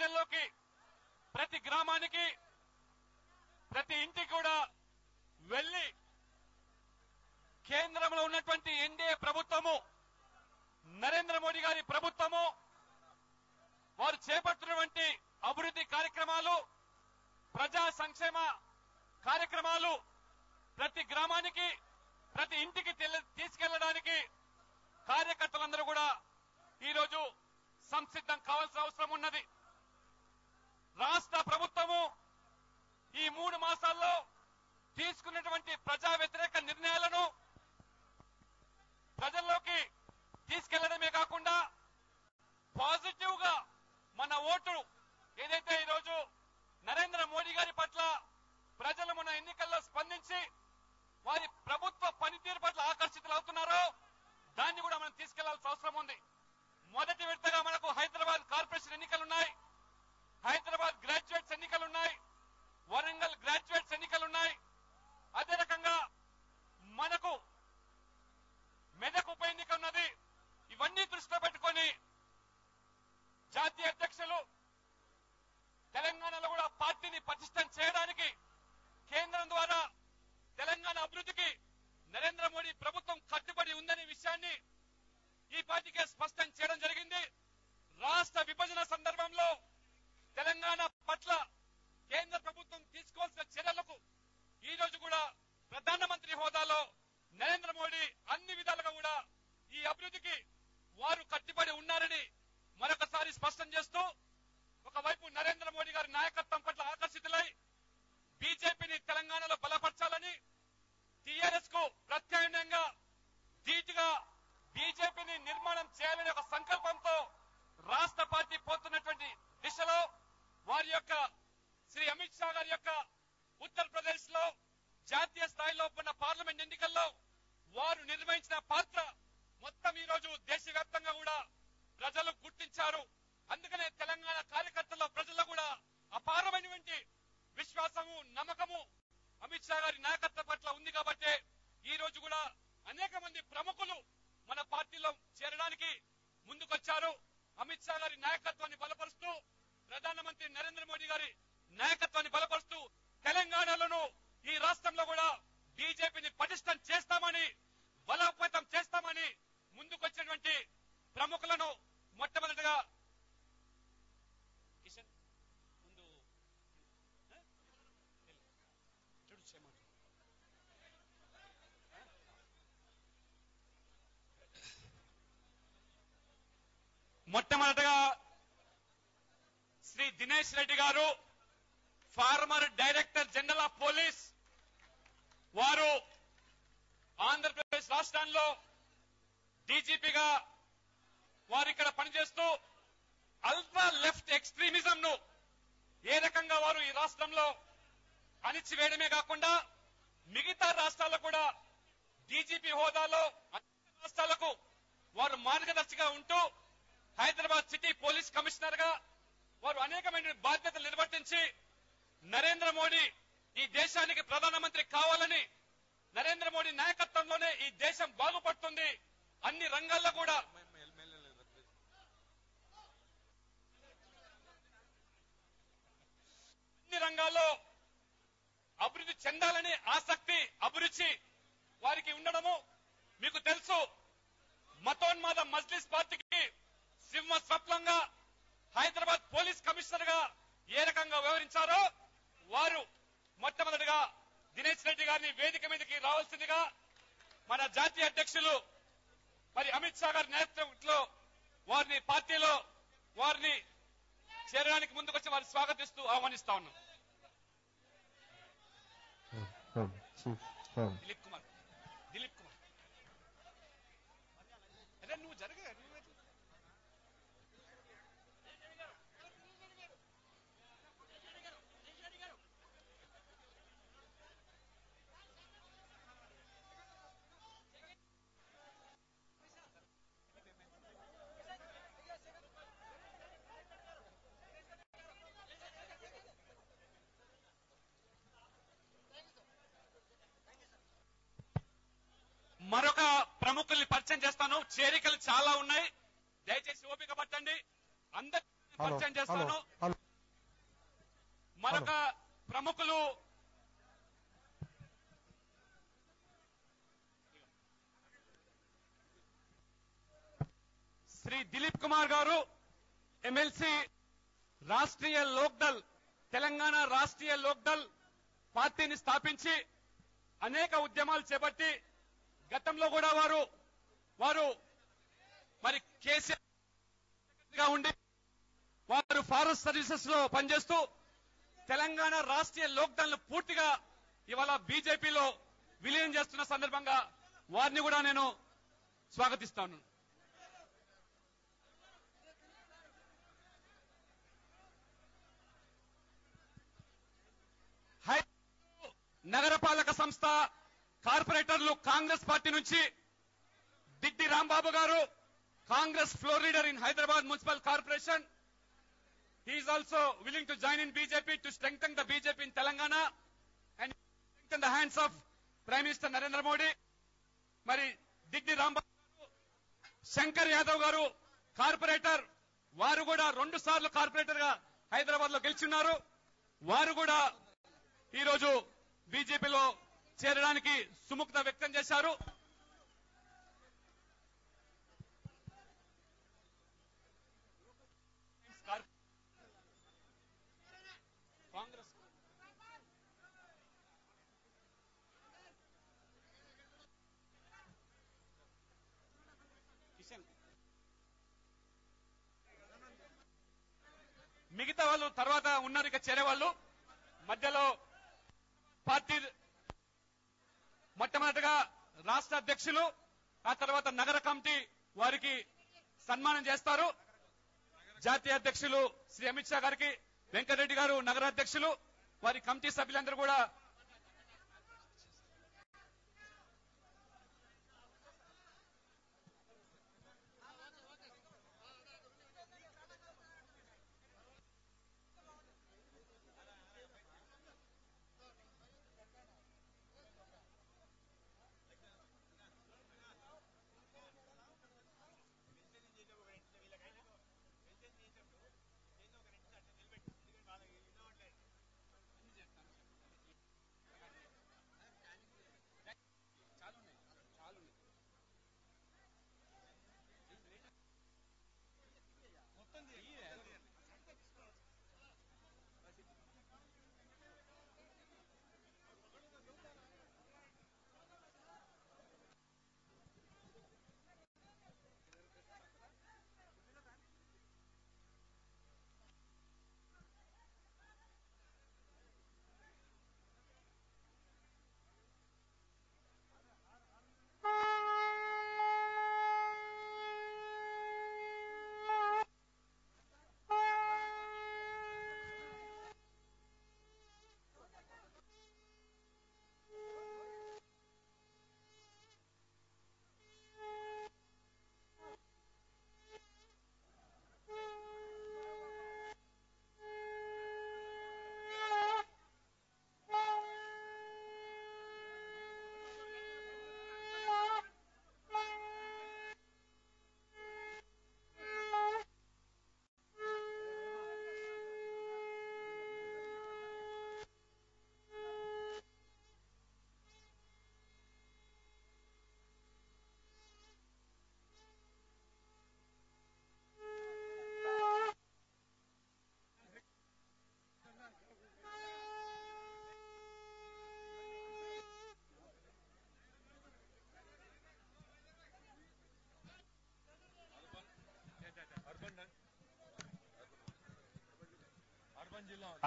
ప్రజల్లోకి ప్రతి గ్రామానికి ప్రతి ఇంటికి కూడా వెళ్ళి కేంద్రంలో ఉన్నటువంటి ఎన్డీఏ ప్రభుత్వము నరేంద్ర మోడీ గారి ప్రభుత్వము వారు చేపట్టినటువంటి అభివృద్ధి కార్యక్రమాలు ప్రజా సంక్షేమ కార్యక్రమాలు ప్రతి గ్రామానికి ప్రతి ఇంటికి తీసుకెళ్ళడానికి కార్యకర్తలందరూ కూడా ఈరోజు సంసిద్ధం కావాల్సిన అవసరం ఉన్నది. రాష్ట్ర ప్రభుత్వము ఈ మూడు మాసాల్లో తీసుకున్నటువంటి ప్రజా వ్యతిరేక నిర్ణయాలను ప్రజల్లోకి తీసుకెళ్ళడమే కాకుండా పాజిటివ్గా మన ఓటు ఏదైతే ఈరోజు నరేంద్ర మోడీ గారి పట్ల ప్రజలు మన ఎన్నికల్లో స్పందించి వారి ప్రభుత్వ పనితీరు పట్ల ఆకర్షితులు అవుతున్నారో దాన్ని కూడా మనం తీసుకెళ్ళాల్సిన అవసరం ఉంది. మొదటి విడతగా మనకు హైదరాబాద్ కార్పొరేషన్ ఎన్నికలున్నాయి. హైదరాబాద్ గ్రాడ్యుయేట్స్ ఎన్నికలున్నాయి. వరంగల్ గ్రాడ్యుయేట్స్ ఎన్నికలున్నాయి. అదే రకంగా మనకు మెదక్ ఉప ఎన్నిక ఉన్నది ఇవన్నీ దృష్టిలో పెట్టుకొని జాతీయ అధ్యక్షులు తెలంగాణలో కూడా పార్టీని పటిష్టం చేయడానికి కేంద్రం ద్వారా తెలంగాణ అభివృద్ధికి నరేంద్ర మోడీ ప్రభుత్వం కట్టుబడి ఉందనే విషయాన్ని ఈ పార్టీకే స్పష్టం చేయడం జరిగింది. రాష్ట్ర విభజన సందర్భంలో తెలంగాణ పట్ల కేంద్ర ప్రభుత్వం తీసుకోవాల్సిన చర్యలకు ఈ రోజు కూడా ప్రధానమంత్రి హోదాలో నరేంద్ర మోడీ అన్ని విధాలుగా కూడా ఈ అభివృద్ధికి వారు కట్టుబడి ఉన్నారని మరొకసారి స్పష్టం చేస్తూ ఒకవైపు నరేంద్ర మోడీ గారి నాయకత్వం పట్ల ఆకర్షితులై బీజేపీని తెలంగాణలో బలపరచాలని టీఆర్ఎస్కు ప్రత్యామ్నాయంగా ధీటుగా బీజేపీని నిర్మాణం చేయాలనే ఒక సంకల్పంతో రాష్ట్ర పార్టీ పోతున్నటువంటి దిశలో వారి యొక్క శ్రీ అమిత్ షా గారి యొక్క ఉత్తరప్రదేశ్లో జాతీయ స్థాయిలో ఉన్న పార్లమెంట్ ఎన్నికల్లో వారు నిర్వహించిన పాత్ర మొత్తం ఈ రోజు దేశవ్యాప్తంగా కూడా ప్రజలు గుర్తించారు అందుకనే తెలంగాణ కార్యకర్తల ప్రజల్లో కూడా అపారమైనటువంటి విశ్వాసము నమ్మకము అమిత్ షా గారి నాయకత్వం పట్ల ఉంది కాబట్టి ఈ రోజు కూడా అనేక మంది ప్రముఖులు మన పార్టీలో చేరడానికి ముందుకొచ్చారు అమిత్ షా గారి నాయకత్వాన్ని బలపరుస్తూ ప్రధానమంత్రి నరేంద్ర మోడీ గారి నాయకత్వాన్ని బలపరుస్తూ తెలంగాణలోను ఈ రాష్ట్రంలో కూడా బీజేపీని పటిష్టం చేస్తామని బలోపేతం చేస్తామని ముందుకొచ్చినటువంటి ప్రముఖులను మొట్టమొదటిగా కిషన్ ముందు ఆ? చూడు చేయమంటు. మొట్టమొదటగా శ్రీ దినేష్ రెడ్డి గారు former director general of police వారు ఆంధ్రప్రదేశ్ రాష్ట్రంలో డీజీపీగా వారు ఇక్కడ పనిచేస్తూ అల్ట్రా లెఫ్ట్ ఎక్స్ట్రీమిజం ను ఏ రకంగా వారు ఈ రాష్ట్రంలో అణిచివేయడమే కాకుండా మిగతా రాష్ట్రాల్లో కూడా డీజీపీ హోదాలో రాష్ట్రాలకు వారు మార్గదర్శిగా ఉంటూ హైదరాబాద్ సిటీ పోలీస్ కమిషనర్గా వారు అనేకమైన బాధ్యతలు నిర్వర్తించి నరేంద్ర మోడీ ఈ దేశానికి ప్రధానమంత్రి కావాలని నరేంద్ర మోడీ నాయకత్వంలోనే ఈ దేశం బాగుపడుతుంది. అన్ని రంగాల్లో కూడా అన్ని రంగాల్లో అభివృద్ధి చెందాలని ఆసక్తి అభిరుచి వారికి ఉండడము మీకు తెలుసు మతోన్మాద మజ్లిస్ పార్టీకి సింహ స్వప్నంగా హైదరాబాద్ పోలీస్ కమిషనర్గా ఏ రకంగా వ్యవహరించారో వారు మొట్టమొదటిగా దినేష్ రెడ్డి గారిని వేదిక మీదకి రావాల్సిందిగా మన జాతీయ అధ్యక్షులు మరి అమిత్ షా గారి నేతృత్వంలో వారిని పార్టీలో వారిని చేరడానికి ముందుకొచ్చి వారిని స్వాగతిస్తూ ఆహ్వానిస్తా ఉన్నాం దిలీప్ కుమార్ దిలీప్ కుమార్ అదే నువ్వు జరగ నువ్వు ఎట్లా? మరొక ప్రముఖుల్ని పరిచయం చేస్తాను చేరికలు చాలా ఉన్నాయి. దయచేసి ఓపిక పట్టండి. అందరి పరిచయం చేస్తాను. మరొక ప్రముఖులు. శ్రీ దిలీప్ కుమార్ గారు ఎమ్మెల్సీ రాష్ట్రీయ లోక్దల్ తెలంగాణ రాష్ట్రీయ లోక్దల్ పార్టీని స్థాపించి అనేక ఉద్యమాలు చేపట్టి గతంలో కూడా వారు వారు మరి కేసీఆర్ ఉండి వారు ఫారెస్ట్ సర్వీసెస్లో పనిచేస్తూ తెలంగాణ రాష్ట్రీయ లోక్దల్ పూర్తిగా ఇవాళ బీజేపీలో విలీనం చేస్తున్న సందర్భంగా వారిని కూడా నేను స్వాగతిస్తాను. నగరపాలక సంస్థ కార్పొరేటర్లు కాంగ్రెస్ పార్టీ నుంచి దిడ్డి రాంబాబు గారు Congress floor leader in Hyderabad municipal corporation he is also willing to join in BJP to strengthen the BJP in Telangana and strengthen the hands of Prime Minister Narendra Modi. మరి దిగ్డి రాంబాబు గారు శంకర్ యాదవ్ గారు corporator వారు కూడా రెండు సార్లు కార్పొరేటర్గా హైదరాబాద్లో గెలిచున్నారు. వారు కూడా ఈరోజు బీజేపీలో చేరడానికి సుముఖత వ్యక్తం చేశారు. మిగతా వాళ్ళు తర్వాత ఉన్నారు ఇక చేరేవాళ్ళు మధ్యలో పార్టీ మొట్టమొదటిగా రాష్ట్ర అధ్యక్షులు ఆ తర్వాత నగర కమిటీ వారికి సన్మానం చేస్తారు. జాతీయ అధ్యక్షులు శ్రీ అమిత్ షా గారికి వెంకటరెడ్డి గారు నగరాధ్యక్షులు వారి కమిటీ సభ్యులందరూ కూడా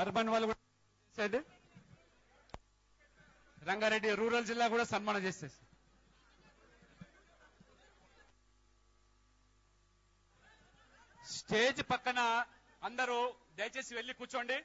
అర్బన్ వాళ్ళు కూడా చేసేది రంగారెడ్డి రూరల్ జిల్లా కూడా సన్మానం చేసేసి. స్టేజ్ పక్కన అందరూ దయచేసి వెళ్ళి కూర్చోండి.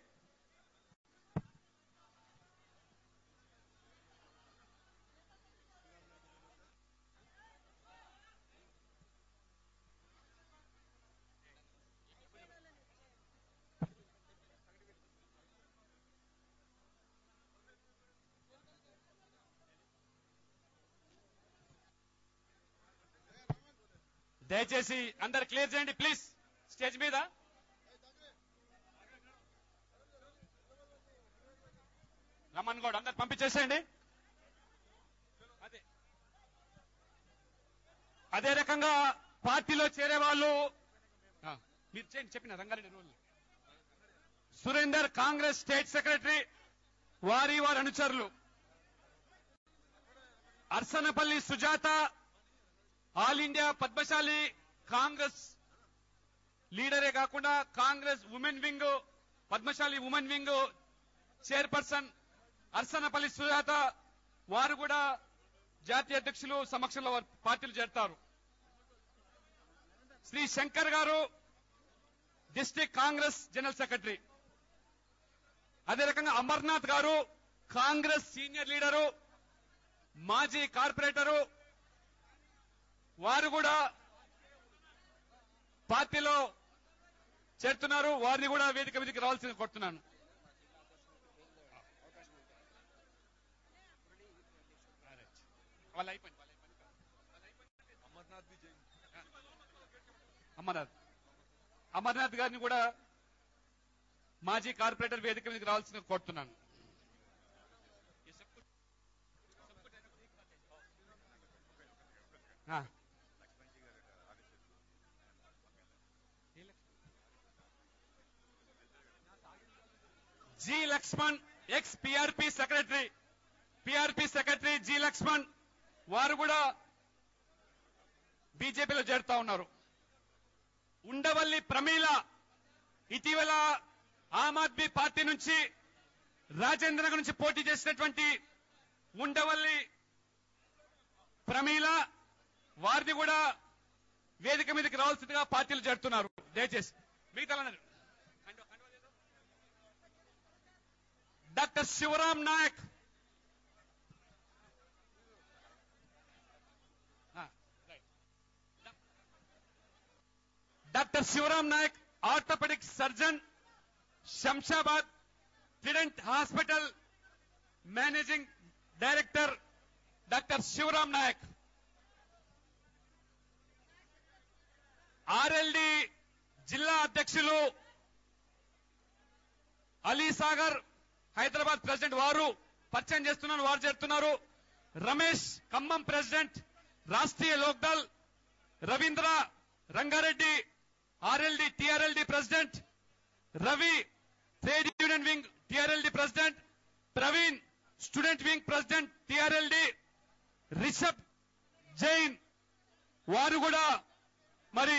దయచేసి అందరు క్లియర్ చేయండి ప్లీజ్. స్టేజ్ మీద. రమణ్ గౌడ్ అందరు పంపించేసేయండి. అదే. అదే రకంగా పార్టీలో చేరే వాళ్ళు మీరు చేయండి చెప్పిన రంగారెడ్డి రోజు సురేందర్ కాంగ్రెస్ స్టేట్ సెక్రటరీ వారి వారి అనుచరులు. అర్సనపల్లి సుజాత ఆల్ ఇండియా పద్మశాలి కాంగ్రెస్ లీడరే కాకుండా Congress women wing Padmashali women wing chairperson Arsanapalli Sujatha వారు కూడా జాతీయ అధ్యక్షులు సమక్షంలో పార్టీలు చేరతారు. శ్రీ శంకర్ గారు డిస్టిక్ కాంగ్రెస్ జనరల్ సెక్రటరీ. అదే రకంగా అమర్నాథ్ గారు కాంగ్రెస్ సీనియర్ లీడరు మాజీ కార్పొరేటరు వారు కూడా పార్టీలో చేరుతున్నారు. వారిని కూడా వేదిక మీదకి రావాల్సింది కొడుతున్నాను. అమర్నాథ్ అమర్నాథ్. గారిని కూడా మాజీ కార్పొరేటర్ వేదిక మీదకి రావాల్సింది కోరుతున్నాను. ఆ. G Laxman ex PRP secretary. PRP secretary G Laxman. వారు కూడా బీజేపీలో చేరుతా ఉన్నారు. ఉండవల్లి ప్రమీల ఇటీవల ఆమ్ ఆద్మీ పార్టీ నుంచి రాజేంద్రనగర్ నుంచి పోటీ చేసినటువంటి ఉండవల్లి ప్రమీల వారిని కూడా వేదిక మీదకి రావాల్సిందిగా పార్టీలు జరుపుతున్నారు దయచేసి మిగతా వాళ్ళందరూ. Doctor Shivaram Naik ah, right. Doctor Shivaram Naik orthopaedic surgeon Shamshabad Trident hospital managing director doctor Shivaram Naik RLD జిల్లా అధ్యక్షులు అలీ సాగర్ హైదరాబాద్ ప్రెసిడెంట్ వారు పరిచయం చేస్తున్నాను వారు చేస్తున్నారు Ramesh Khammam president Rashtriya Lok Dal Ravindra Rangareddy RLD TRLD president Ravi trade union wing TRLD president Praveen student wing president TRLD Rishabh Jain. వారు కూడా మరి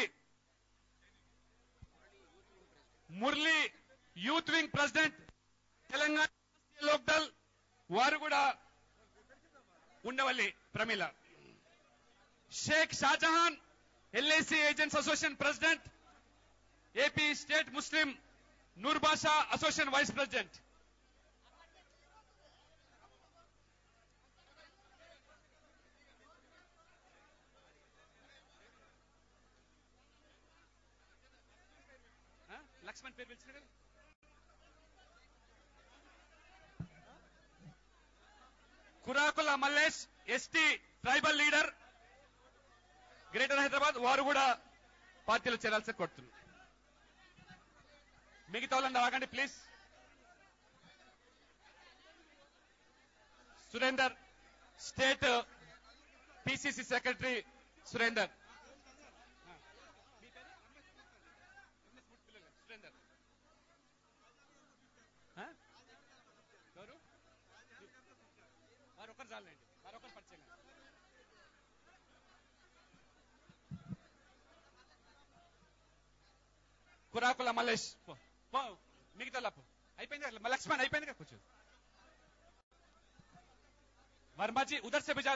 Murali youth wing president Telangana Lok Dal వారు కూడా Undavalli Pramila. Sheikh Shahjahan LIC agents association president AP state Muslim Noor Basha association vice president. Laxman పేరు పిలిచిన Kurakula Mallesh ST tribal leader greater Hyderabad వారు కూడా పార్టీలో చేరాల్సి కొడుతున్నారు మిగతా వాళ్ళని ఆగండి please. Surender state PCC secretary Surender ఆ? ఎవరు వారు ఒకరు చాలండి మరొకరు పరిచయం కురాకుల మల్లేష్ మిగతా లప్పు అయిపోయింది లక్ష్మణ్ అయిపోయింది కదా కూర్చో. వర్మజీ ఉదర్ సే బిజా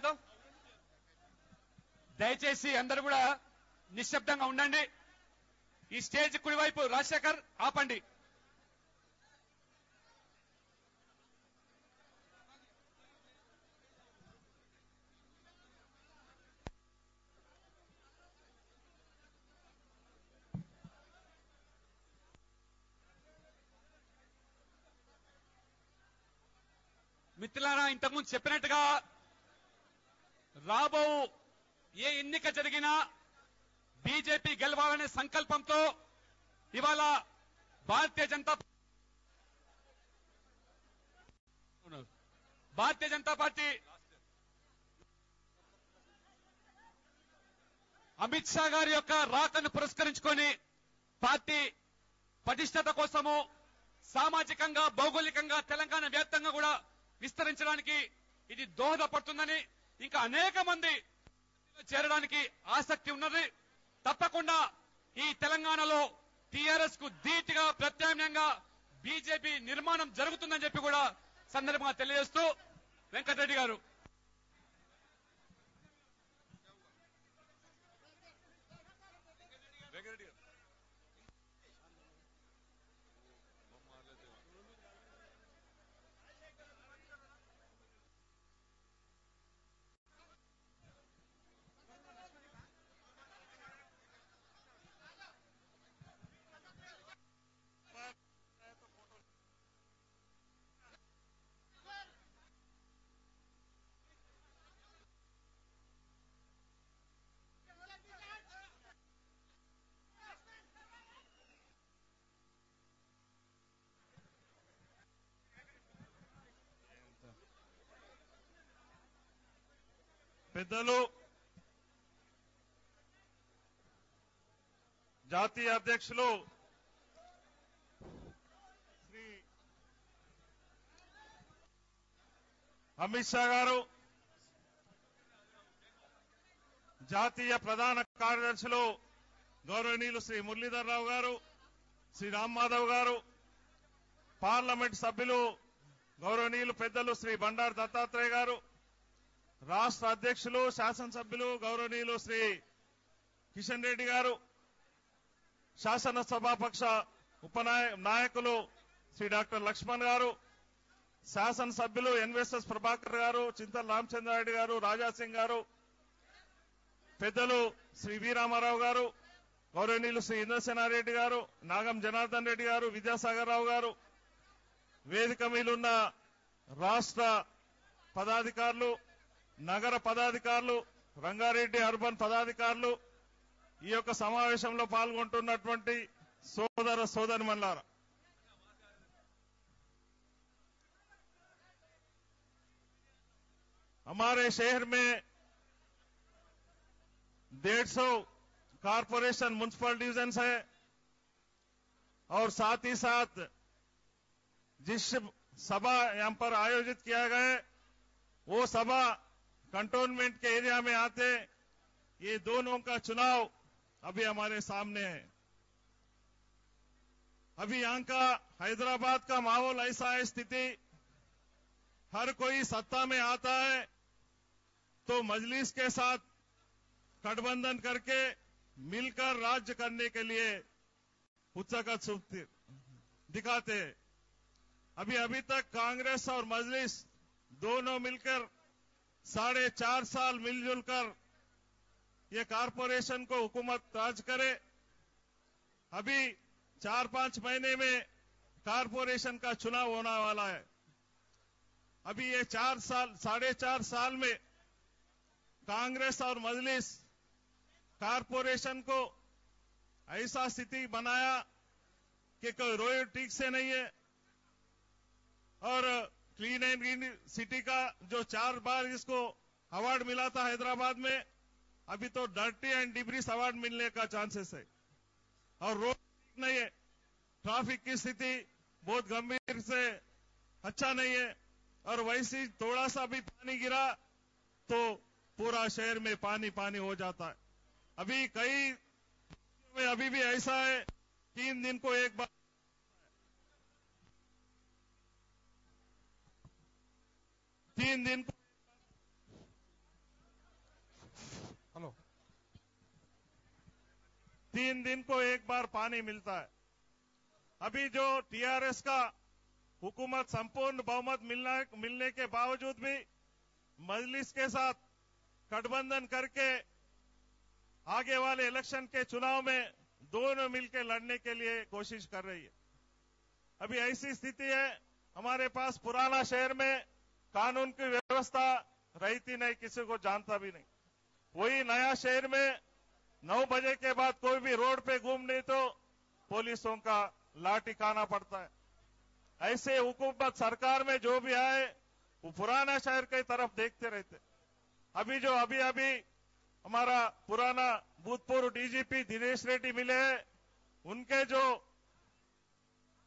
దయచేసి అందరు కూడా నిశ్శబ్దంగా ఉండండి. ఈ స్టేజ్ కుడివైపు రాజశేఖర్ ఆపండి. మిత్రులారా ఇంతకుముందు చెప్పినట్టుగా రాబో ఏ ఎన్నిక జరిగినా బీజేపీ గెలవాలనే సంకల్పంతో ఇవాళ భారతీయ జనతా భారతీయ జనతా పార్టీ అమిత్ షా గారి యొక్క రాకను పురస్కరించుకొని పార్టీ పటిష్టత కోసము సామాజికంగా భౌగోళికంగా తెలంగాణ వ్యాప్తంగా కూడా విస్తరించడానికి ఇది దోహదపడుతుందని ఇంకా అనేక మంది చేరడానికి ఆసక్తి ఉన్నది. తప్పకుండా ఈ తెలంగాణలో టీఆర్ఎస్కు ధీటుగా ప్రత్యామ్నాయంగా బీజేపీ నిర్మాణం జరుగుతుందని చెప్పి కూడా సందర్భంగా తెలియజేస్తూ వెంకటరెడ్డి గారు పెద్దలు జాతీయ అధ్యక్షులు శ్రీ అమిత్ షా గారు జాతీయ ప్రధాన కార్యదర్శులు గౌరవనీయులు శ్రీ మురళీధర్ రావు గారు శ్రీ రామ్ మాధవ్ గారు పార్లమెంట్ సభ్యులు గౌరవనీయులు పెద్దలు శ్రీ బండారు దత్తాత్రేయ గారు రాష్ట్ర అధ్యక్షులు శాసనసభ్యులు గౌరవనీయులు శ్రీ కిషన్ రెడ్డి గారు శాసనసభాపక్ష ఉపనాయ నాయకులు శ్రీ డాక్టర్ లక్ష్మణ్ గారు శాసనసభ్యులు ఎన్వీఎస్ఎస్ ప్రభాకర్ గారు చింతల రామచంద్రారెడ్డి గారు రాజాసింగ్ గారు పెద్దలు శ్రీ వి రామారావు గారు గౌరవనీయులు శ్రీ ఇంద్రసేనారెడ్డి గారు నాగం జనార్దన్ రెడ్డి గారు విద్యాసాగర్ రావు గారు వేదిక మీదున్న రాష్ట్ర పదాధికారులు నగర పదాధికారులు రంగారెడ్డి అర్బన్ పదాధికారులు ఈ యొక్క సమావేశంలో పాల్గొంటున్నటువంటి సోదర సోదరిమల్లారా हमारे शहर में डेढ़ सौ कारपोरेशन म्यूनसिपल डिविजन है और साथ ही साथ जिस सभा यहां पर आयोजित किया गया है वो सभा कंटोनमेंट के एरिया में आते, ये दोनों का चुनाव अभी हमारे सामने है। अभी यहाँ का हैदराबाद का माहौल ऐसा है, स्थिति, हर कोई सत्ता में आता है तो मजलिस के साथ गठबंधन करके मिलकर राज्य करने के लिए उत्सुकत दिखाते हैं। अभी अभी तक कांग्रेस और मजलिस दोनों मिलकर साढ़े चार साल मिलजुल कर ये कारपोरेशन को हुकूमत राज करे। अभी चार पाँच महीने में कारपोरेशन का चुनाव होने वाला है। अभी ये चार साल, साढ़े चार साल में कांग्रेस और मजलिस कारपोरेशन को ऐसा स्थिति बनाया कि कोई रोड ठीक से नहीं है और क्लीन एंड ग्रीन सिटी का जो चार बार इसको अवार्ड मिला था हैदराबाद में, अभी तो डर्टी एंड डिब्रीस अवार्ड मिलने का चांसेस है। और रोड नहीं है। ट्रैफ़िक की स्थिति बहुत गंभीर से अच्छा नहीं है। और वैसे थोड़ा सा भी पानी गिरा तो पूरा शहर में पानी पानी हो जाता है। अभी कई में अभी भी ऐसा है, तीन दिन को एक बार तीन दिन हेलो तीन दिन को एक बार पानी मिलता है। अभी जो टीआरएस का हुकूमत, संपूर्ण बहुमत मिलना मिलने के बावजूद भी मजलिस के साथ गठबंधन करके आगे वाले इलेक्शन के चुनाव में दोनों मिलकर लड़ने के लिए कोशिश कर रही है। अभी ऐसी स्थिति है, हमारे पास पुराना शहर में कानून की व्यवस्था रहती नहीं, किसी को जानता भी नहीं। वही नया शहर में नौ बजे के बाद कोई भी रोड पे घूम नहीं तो पुलिसों का लाठी खाना पड़ता है। ऐसे हुकूमत सरकार में जो भी आए, वो पुराना शहर की तरफ़ देखते रहते। अभी जो अभी अभी हमारा पुराना भूतपूर्व डीजीपी दिनेश रेड्डी मिले हैं, उनके जो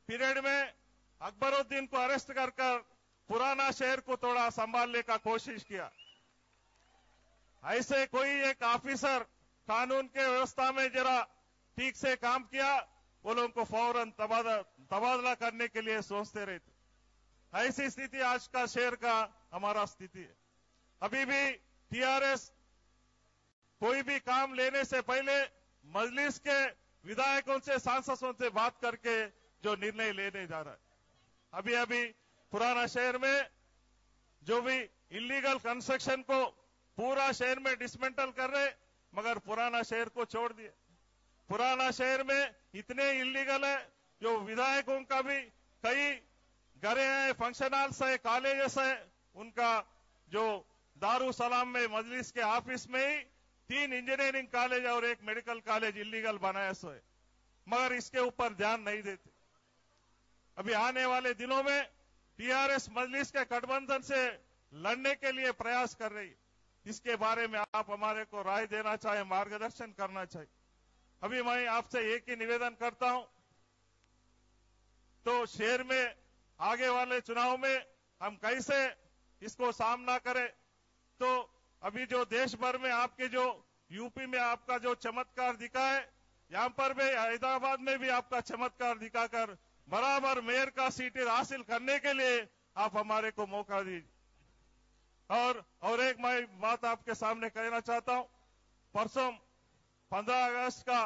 पीरियड में अकबरुद्दीन को अरेस्ट कर कर पुराना शहर को थोड़ा संभालने का कोशिश किया। ऐसे कोई एक ऑफिसर कानून के व्यवस्था में जरा ठीक से काम किया, वो लोगों को फ़ौरन तबादला करने के लिए सोचते रहते। ऐसी स्थिति आज का शहर का हमारा स्थिति है। अभी भी टीआरएस कोई भी काम लेने से पहले मजलिस के विधायकों से, सांसदों से बात करके जो निर्णय लेने जा रहा है। अभी अभी पुराना शहर में जो भी इलीगल कंस्ट्रक्शन को पूरा शहर में डिसमेंटल कर रहे, मगर पुराना शहर को छोड़ दिए। पुराना शहर में इतने इलीगल है, जो विधायकों का भी कई घरे हैं फ़ंक्शन हॉल्स है कॉलेजेस है, उनका जो दारू सलाम में, मजलिस के ऑफ़िस में ही तीन इंजीनियरिंग कॉलेज और एक मेडिकल कॉलेज इलीगल बनाया सो है। मगर इसके ऊपर ध्यान नहीं देते। अभी आने वाले दिनों में टीआरएस मजलिस के गठबंधन से लड़ने के लिए प्रयास कर रही। इसके बारे में आप हमारे को राय देना चाहे, मार्गदर्शन करना चाहिए अभी मैं आपसे एक ही निवेदन करता हूँ। तो शहर में, आगे वाले चुनाव में हम कैसे इसको सामना करें? तो अभी जो देश भर में आपके जो, यूपी में आपका जो चमत्कार दिखा है, यहाँ पर भी, हैदराबाद में भी आपका चमत्कार दिखाकर बराबर मेयर का सीटें हासिल करने के लिए आप हमारे को मौका दीजिए। और और एक मैं बात आपके सामने कहना चाहता हूँ। परसों 15 अगस्त का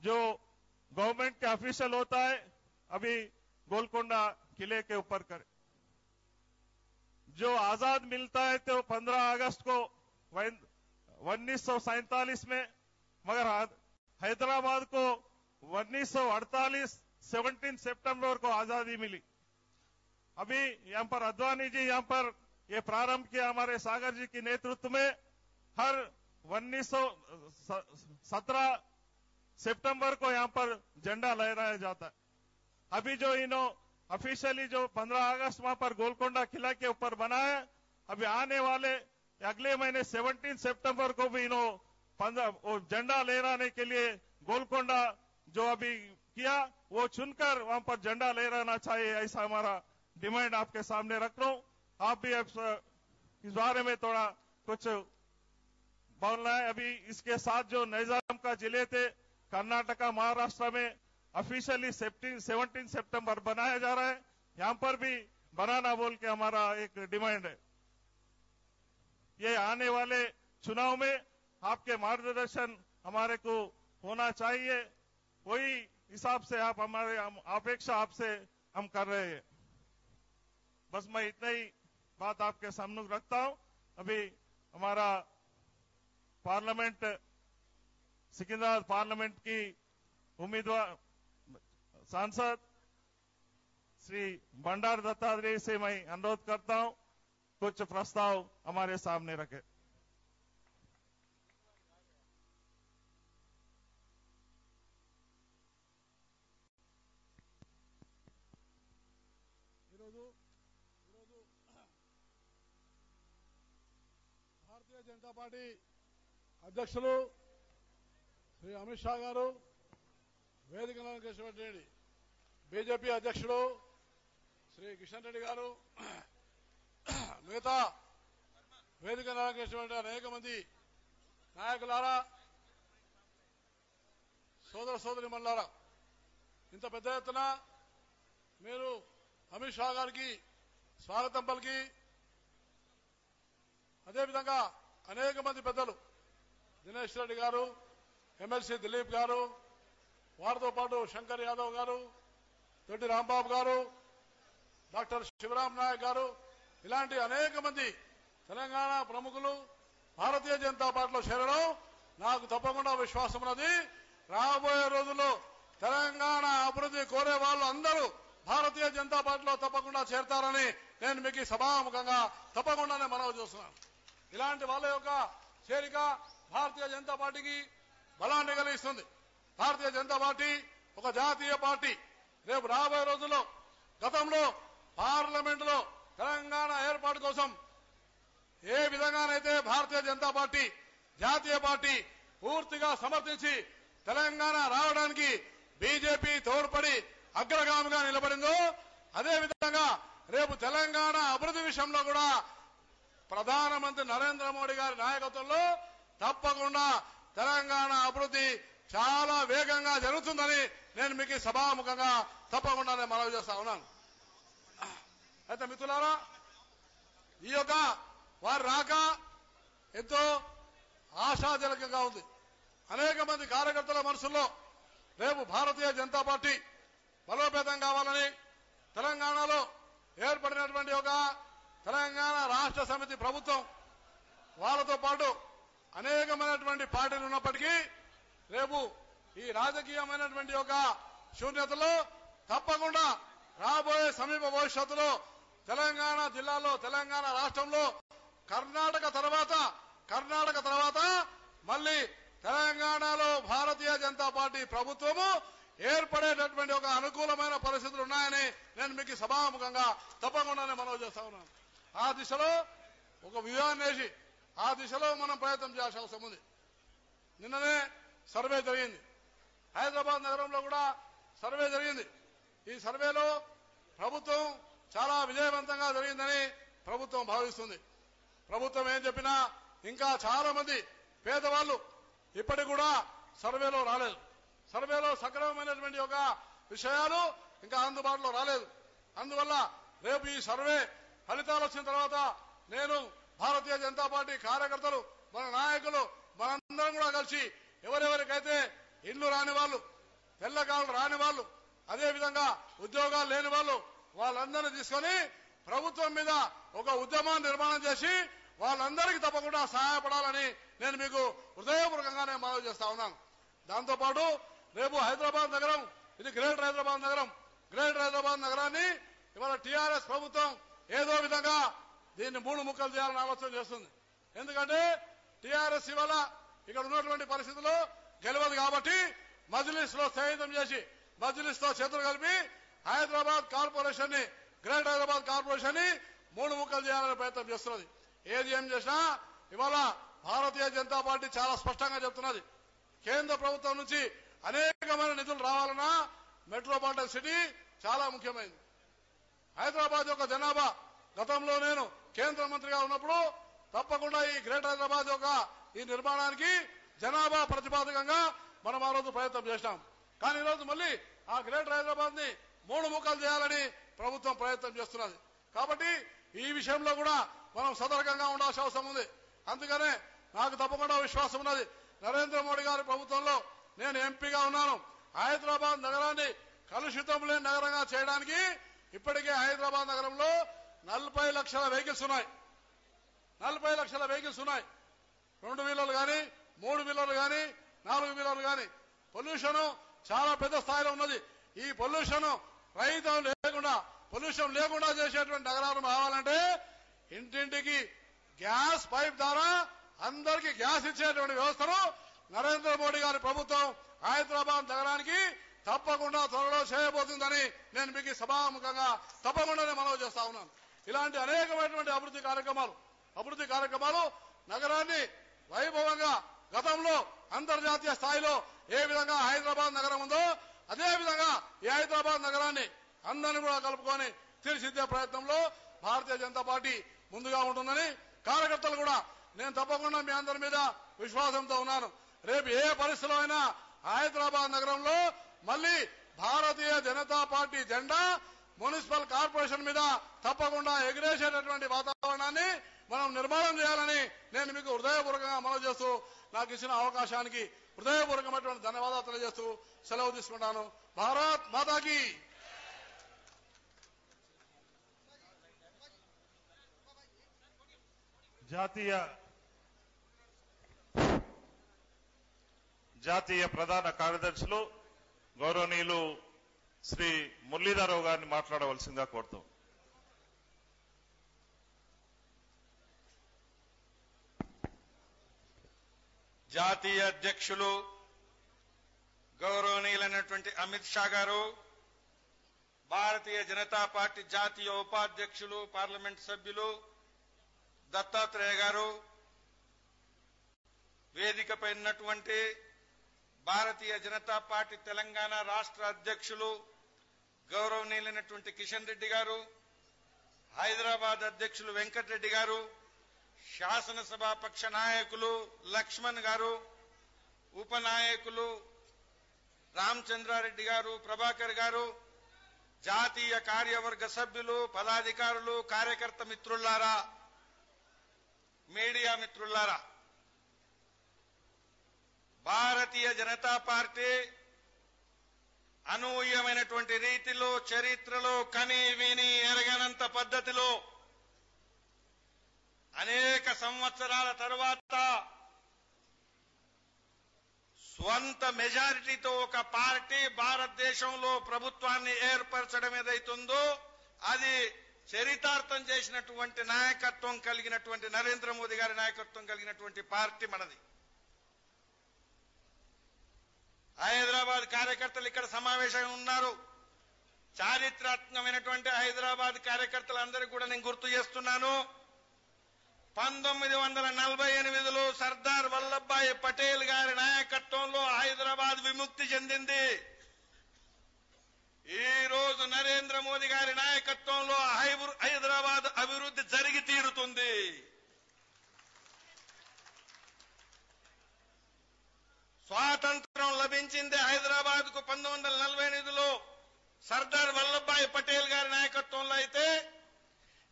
जो गवर्नमेंट के ऑफिशियल होता है, अभी गोलकोंडा किले के ऊपर करे। जो आज़ाद मिलता है तो 15 अगस्त को उन्नीस में, मगर हैदराबाद को 1948 17 सितंबर को आज़ादी मिली। अभी यहाँ पर अद्वानी जी यहाँ पर ये प्रारंभ किया हमारे सागर जी के नेतृत्व में। हर उन्नीस सत्रह सितंबर को यहाँ पर झंडा लहराया जाता है। अभी जो इनो ऑफिशियली जो 15 अगस्त वहाँ पर गोलकोंडा किला के ऊपर बना है, अभी आने वाले अगले महीने 17 सितंबर को भी इनो पंद्रह झंडा लहराने के लिए गोलकोंडा जो अभी किया, वो चुनकर वहाँ पर झंडा ले रहना चाहिए, ऐसा हमारा डिमांड आपके सामने रख रहा हूँ। आप भी इस बारे में थोड़ा कुछ बोलना है। अभी इसके साथ जो निज़ाम का ज़िले थे, कर्नाटका, महाराष्ट्र में ऑफिशियली सेवनटीन सितंबर बनाया जा रहा है। यहाँ पर भी बनाना बोल के हमारा एक डिमांड है। ये आने वाले चुनाव में आपके मार्गदर्शन हमारे को होना चाहिए। वही हिसाब से आप हमारे, हम अपेक्षा आपसे हम कर रहे हैं। बस मैं इतना ही बात आपके सामने रखता हूँ। अभी हमारा पार्लियामेंट, सिकंदराबाद पार्लियामेंट की उम्मीदवार, सांसद श्री भंडार दत्तात्रेय से मैं अनुरोध करता हूँ, कुछ प्रस्ताव हमारे सामने रखे। జనతా పార్టీ అధ్యక్షులు శ్రీ అమిత్ షా గారు వేదిక అలంకరించినటువంటి బీజేపీ అధ్యక్షుడు శ్రీ కిషన్ రెడ్డి గారు మిగతా వేదిక అలంకరించినటువంటి అనేక మంది నాయకులారా సోదర సోదరి మల్లారా ఇంత పెద్ద ఎత్తున మీరు అమిత్ షా గారికి స్వాగతం పలికి అదేవిధంగా అనేక మంది పెద్దలు. దినేష్ రెడ్డి గారు ఎమ్మెల్సీ దిలీప్ గారు వారితో పాటు శంకర్ యాదవ్ గారు తొట్టి రాంబాబు గారు డాక్టర్ శివరాం నాయక్ గారు ఇలాంటి అనేక మంది తెలంగాణ ప్రముఖులు భారతీయ జనతా పార్టీలో చేరడం నాకు తప్పకుండా విశ్వాసం ఉన్నది. రాబోయే రోజుల్లో తెలంగాణ అభివృద్ధి కోరే వాళ్ళు అందరూ భారతీయ జనతా పార్టీలో తప్పకుండా చేరతారని నేను మీకు ఈ సభాముఖంగా తప్పకుండానే మనవి చేస్తున్నాను. ఇలాంటి వాళ్ళ యొక్క చేరిక భారతీయ జనతా పార్టీకి బలాన్ని కలిగిస్తుంది. భారతీయ జనతా పార్టీ ఒక జాతీయ పార్టీ. రేపు రాబోయే రోజుల్లో గతంలో పార్లమెంట్లో తెలంగాణ ఏర్పాటు కోసం ఏ విధంగానైతే భారతీయ జనతా పార్టీ జాతీయ పార్టీ పూర్తిగా సమర్థించి తెలంగాణ రావడానికి బీజేపీ తోడ్పడి అగ్రగామిగా నిలబడిందో అదే విధంగా రేపు తెలంగాణ అభివృద్ధి విషయంలో కూడా ప్రధానమంత్రి నరేంద్ర మోడీ గారి నాయకత్వంలో తప్పకుండా తెలంగాణ అభివృద్ధి చాలా వేగంగా జరుగుతుందని నేను మీకు సభాముఖంగా తప్పకుండా నేను మనవి చేస్తా ఉన్నాను. అయితే మిత్రులారా ఈ యొక్క వారి రాక ఎంతో ఆశాజనకంగా ఉంది. అనేక మంది కార్యకర్తల మనసుల్లో రేపు భారతీయ జనతా పార్టీ బలోపేతం కావాలని తెలంగాణలో ఏర్పడినటువంటి ఒక తెలంగాణ రాష్ట్ర సమితి ప్రభుత్వం వాళ్ళతో పాటు అనేకమైనటువంటి పార్టీలు ఉన్నప్పటికీ రేపు ఈ రాజకీయమైనటువంటి ఒక శూన్యతలో తప్పకుండా రాబోయే సమీప భవిష్యత్తులో తెలంగాణ జిల్లాలో తెలంగాణ రాష్ట్రంలో కర్ణాటక తర్వాత కర్ణాటక తర్వాత మళ్ళీ తెలంగాణలో భారతీయ జనతా పార్టీ ప్రభుత్వము ఏర్పడేటటువంటి ఒక అనుకూలమైన పరిస్థితులు ఉన్నాయని నేను మీకు సభాముఖంగా తప్పకుండానే మనవి చేస్తా ఉన్నాను. ఆ దిశలో ఒక వ్యూహాన్ని వేసి ఆ దిశలో మనం ప్రయత్నం చేయాల్సిన అవసరం ఉంది. నిన్ననే సర్వే జరిగింది. హైదరాబాద్ నగరంలో కూడా సర్వే జరిగింది. ఈ సర్వేలో ప్రభుత్వం చాలా విజయవంతంగా జరిగిందని ప్రభుత్వం భావిస్తుంది. ప్రభుత్వం ఏం చెప్పినా ఇంకా చాలా మంది పేదవాళ్ళు ఇప్పటికి కూడా సర్వేలో రాలేదు. సర్వేలో సక్రమమైనటువంటి ఒక విషయాలు ఇంకా అందుబాటులో రాలేదు. అందువల్ల రేపు ఈ సర్వే ఫలితాలు వచ్చిన తర్వాత నేను భారతీయ జనతా పార్టీ కార్యకర్తలు మన నాయకులు మనందరం కూడా కలిసి ఎవరెవరికైతే ఇల్లు రాని వాళ్ళు తెల్లకాలు రాని వాళ్ళు అదేవిధంగా ఉద్యోగాలు లేని వాళ్ళు వాళ్ళందరినీ తీసుకొని ప్రభుత్వం మీద ఒక ఉద్యమాన్ని నిర్మాణం చేసి వాళ్ళందరికీ తప్పకుండా సహాయపడాలని నేను మీకు హృదయపూర్వకంగానే మనవి చేస్తా ఉన్నాను. దాంతోపాటు రేపు హైదరాబాద్ నగరం ఇది గ్రేటర్ హైదరాబాద్ నగరం. గ్రేటర్ హైదరాబాద్ నగరాన్ని ఇవాళ టీఆర్ఎస్ ప్రభుత్వం ఏదో విధంగా దీన్ని మూడు ముక్కలు చేయాలని ఆలోచన చేస్తుంది. ఎందుకంటే టీఆర్ఎస్ ఇవాళ ఇక్కడ ఉన్నటువంటి పరిస్థితుల్లో గెలవదు కాబట్టి మజ్లిస్లో సహితం చేసి మజ్లిస్తో చేతులు కలిపి హైదరాబాద్ కార్పొరేషన్ని గ్రేట్ హైదరాబాద్ కార్పొరేషన్ని మూడు ముక్కలు చేయాలని ప్రయత్నం చేస్తున్నది. ఏది ఏం చేసినా ఇవాళ భారతీయ జనతా పార్టీ చాలా స్పష్టంగా చెప్తున్నది. కేంద్ర ప్రభుత్వం నుంచి అనేకమైన నిధులు రావాలన్నా మెట్రోపాలిటన్ సిటీ చాలా ముఖ్యమైనది. హైదరాబాద్ యొక్క జనాభా గతంలో నేను కేంద్ర మంత్రిగా ఉన్నప్పుడు తప్పకుండా ఈ గ్రేట్ హైదరాబాద్ యొక్క ఈ నిర్మాణానికి జనాభా ప్రతిపాదకంగా మనం ఆ రోజు ప్రయత్నం చేసినాం కానీ ఈరోజు మళ్ళీ ఆ గ్రేటర్ హైదరాబాద్ని మూడు ముఖాలు చేయాలని ప్రభుత్వం ప్రయత్నం చేస్తున్నది. కాబట్టి ఈ విషయంలో కూడా మనం సతర్కంగా ఉండాల్సిన అవసరం ఉంది. అందుకనే నాకు తప్పకుండా విశ్వాసం ఉన్నది. నరేంద్ర మోడీ గారి ప్రభుత్వంలో నేను ఎంపీగా ఉన్నాను. హైదరాబాద్ నగరాన్ని కలుషితం లేని నగరంగా చేయడానికి ఇప్పటికే హైదరాబాద్ నగరంలో నలభై లక్షల వెహికల్స్ ఉన్నాయి. నలభై లక్షల వెహికల్స్ ఉన్నాయి. రెండు వీలర్లు కానీ మూడు వీలర్లు కానీ నాలుగు వీలర్లు కానీ పొల్యూషన్ చాలా పెద్ద స్థాయిలో ఉన్నది. ఈ పొల్యూషన్ రైతం లేకుండా పొల్యూషన్ లేకుండా చేసేటువంటి నగరాలు రావాలంటే ఇంటింటికి గ్యాస్ పైప్ ద్వారా అందరికీ గ్యాస్ ఇచ్చేటువంటి వ్యవస్థను నరేంద్ర మోడీ గారి ప్రభుత్వం హైదరాబాద్ నగరానికి తప్పకుండా త్వరలో చేయబోతుందని నేను మీకు సభాముఖంగా తప్పకుండానే మనవి చేస్తా ఉన్నాను. ఇలాంటి అనేకమైనటువంటి అభివృద్ధి కార్యక్రమాలు అభివృద్ధి కార్యక్రమాలు నగరాన్ని వైభవంగా గతంలో అంతర్జాతీయ స్థాయిలో ఏ విధంగా హైదరాబాద్ నగరం ఉందో అదే విధంగా ఈ హైదరాబాద్ నగరాన్ని అందరిని కూడా కలుపుకొని తీర్చిదిద్దే ప్రయత్నంలో భారతీయ జనతా పార్టీ ముందుగా ఉంటుందని కార్యకర్తలు కూడా నేను తప్పకుండా మీ అందరి మీద విశ్వాసంతో ఉన్నాను. రేపు ఏ పరిస్థితిలో అయినా హైదరాబాద్ నగరంలో మళ్ళీ భారతీయ జనతా పార్టీ జెండా మున్సిపల్ కార్పొరేషన్ మీద తప్పకుండా ఎగిరేసేటటువంటి వాతావరణాన్ని మనం నిర్మాణం చేయాలని నేను మీకు హృదయపూర్వకంగా మనవి చేస్తూ నాకు ఇచ్చిన అవకాశానికి హృదయపూర్వకమైనటువంటి ధన్యవాదాలు తెలియజేస్తూ సెలవు తీసుకుంటాను. భారత్ మాతాకి! జాతీయ జాతీయ ప్రధాన కార్యదర్శులు గౌరవనీయులు శ్రీ మురళీధరరావు గారిని మాట్లాడవలసిందిగా కోరుతాం. జాతీయ అధ్యక్షులు గౌరవనీయులైనటువంటి అమిత్ షా గారు భారతీయ జనతా పార్టీ జాతీయ ఉపాధ్యక్షులు పార్లమెంట్ సభ్యులు దత్తాత్రేయ గారు వేదికపై ఉన్నటువంటి భారతీయ జనతా పార్టీ తెలంగాణ రాష్ట్ర అధ్యక్షులు గౌరవనీయులైనటువంటి కిషన్ రెడ్డి గారు హైదరాబాద్ అధ్యక్షులు వెంకటరెడ్డి గారు శాసనసభాపక్ష నాయకులు లక్ష్మణ్ గారు ఉపనాయకులు రామచంద్రారెడ్డి గారు ప్రభాకర్ గారు జాతీయ కార్యవర్గ సభ్యులు పదాధికారులు కార్యకర్త మిత్రులారా మీడియా మిత్రులారా భారతీయ జనతా పార్టీ అనూహ్యమైనటువంటి రీతిలో చరిత్రలో కని విని ఎరగనంత పద్ధతిలో అనేక సంవత్సరాల తరువాత స్వంత మెజారిటీతో ఒక పార్టీ భారతదేశంలో ప్రభుత్వాన్ని ఏర్పరచడం ఏదైతుందో అది చరితార్థం చేసినటువంటి నాయకత్వం కలిగినటువంటి నరేంద్ర మోదీ గారి నాయకత్వం కలిగినటువంటి పార్టీ మనది. హైదరాబాద్ కార్యకర్తలు ఇక్కడ సమావేశం ఉన్నారు. చారిత్రాత్మకమైనటువంటి హైదరాబాద్ కార్యకర్తలందరికీ కూడా నేను గుర్తు చేస్తున్నాను. పంతొమ్మిది వందల నలభై ఎనిమిదిలో సర్దార్ వల్లభాయ్ పటేల్ గారి నాయకత్వంలో హైదరాబాద్ విముక్తి చెందింది. ఈ రోజు నరేంద్ర మోదీ గారి నాయకత్వంలో హైదరాబాద్ అభివృద్ధి జరిగి తీరుతుంది. స్వాతంత్రం లభించింది హైదరాబాద్కు పంతొమ్మిది వందల నలభై ఎనిమిదిలో సర్దార్ వల్లభాయ్ పటేల్ గారి నాయకత్వంలో అయితే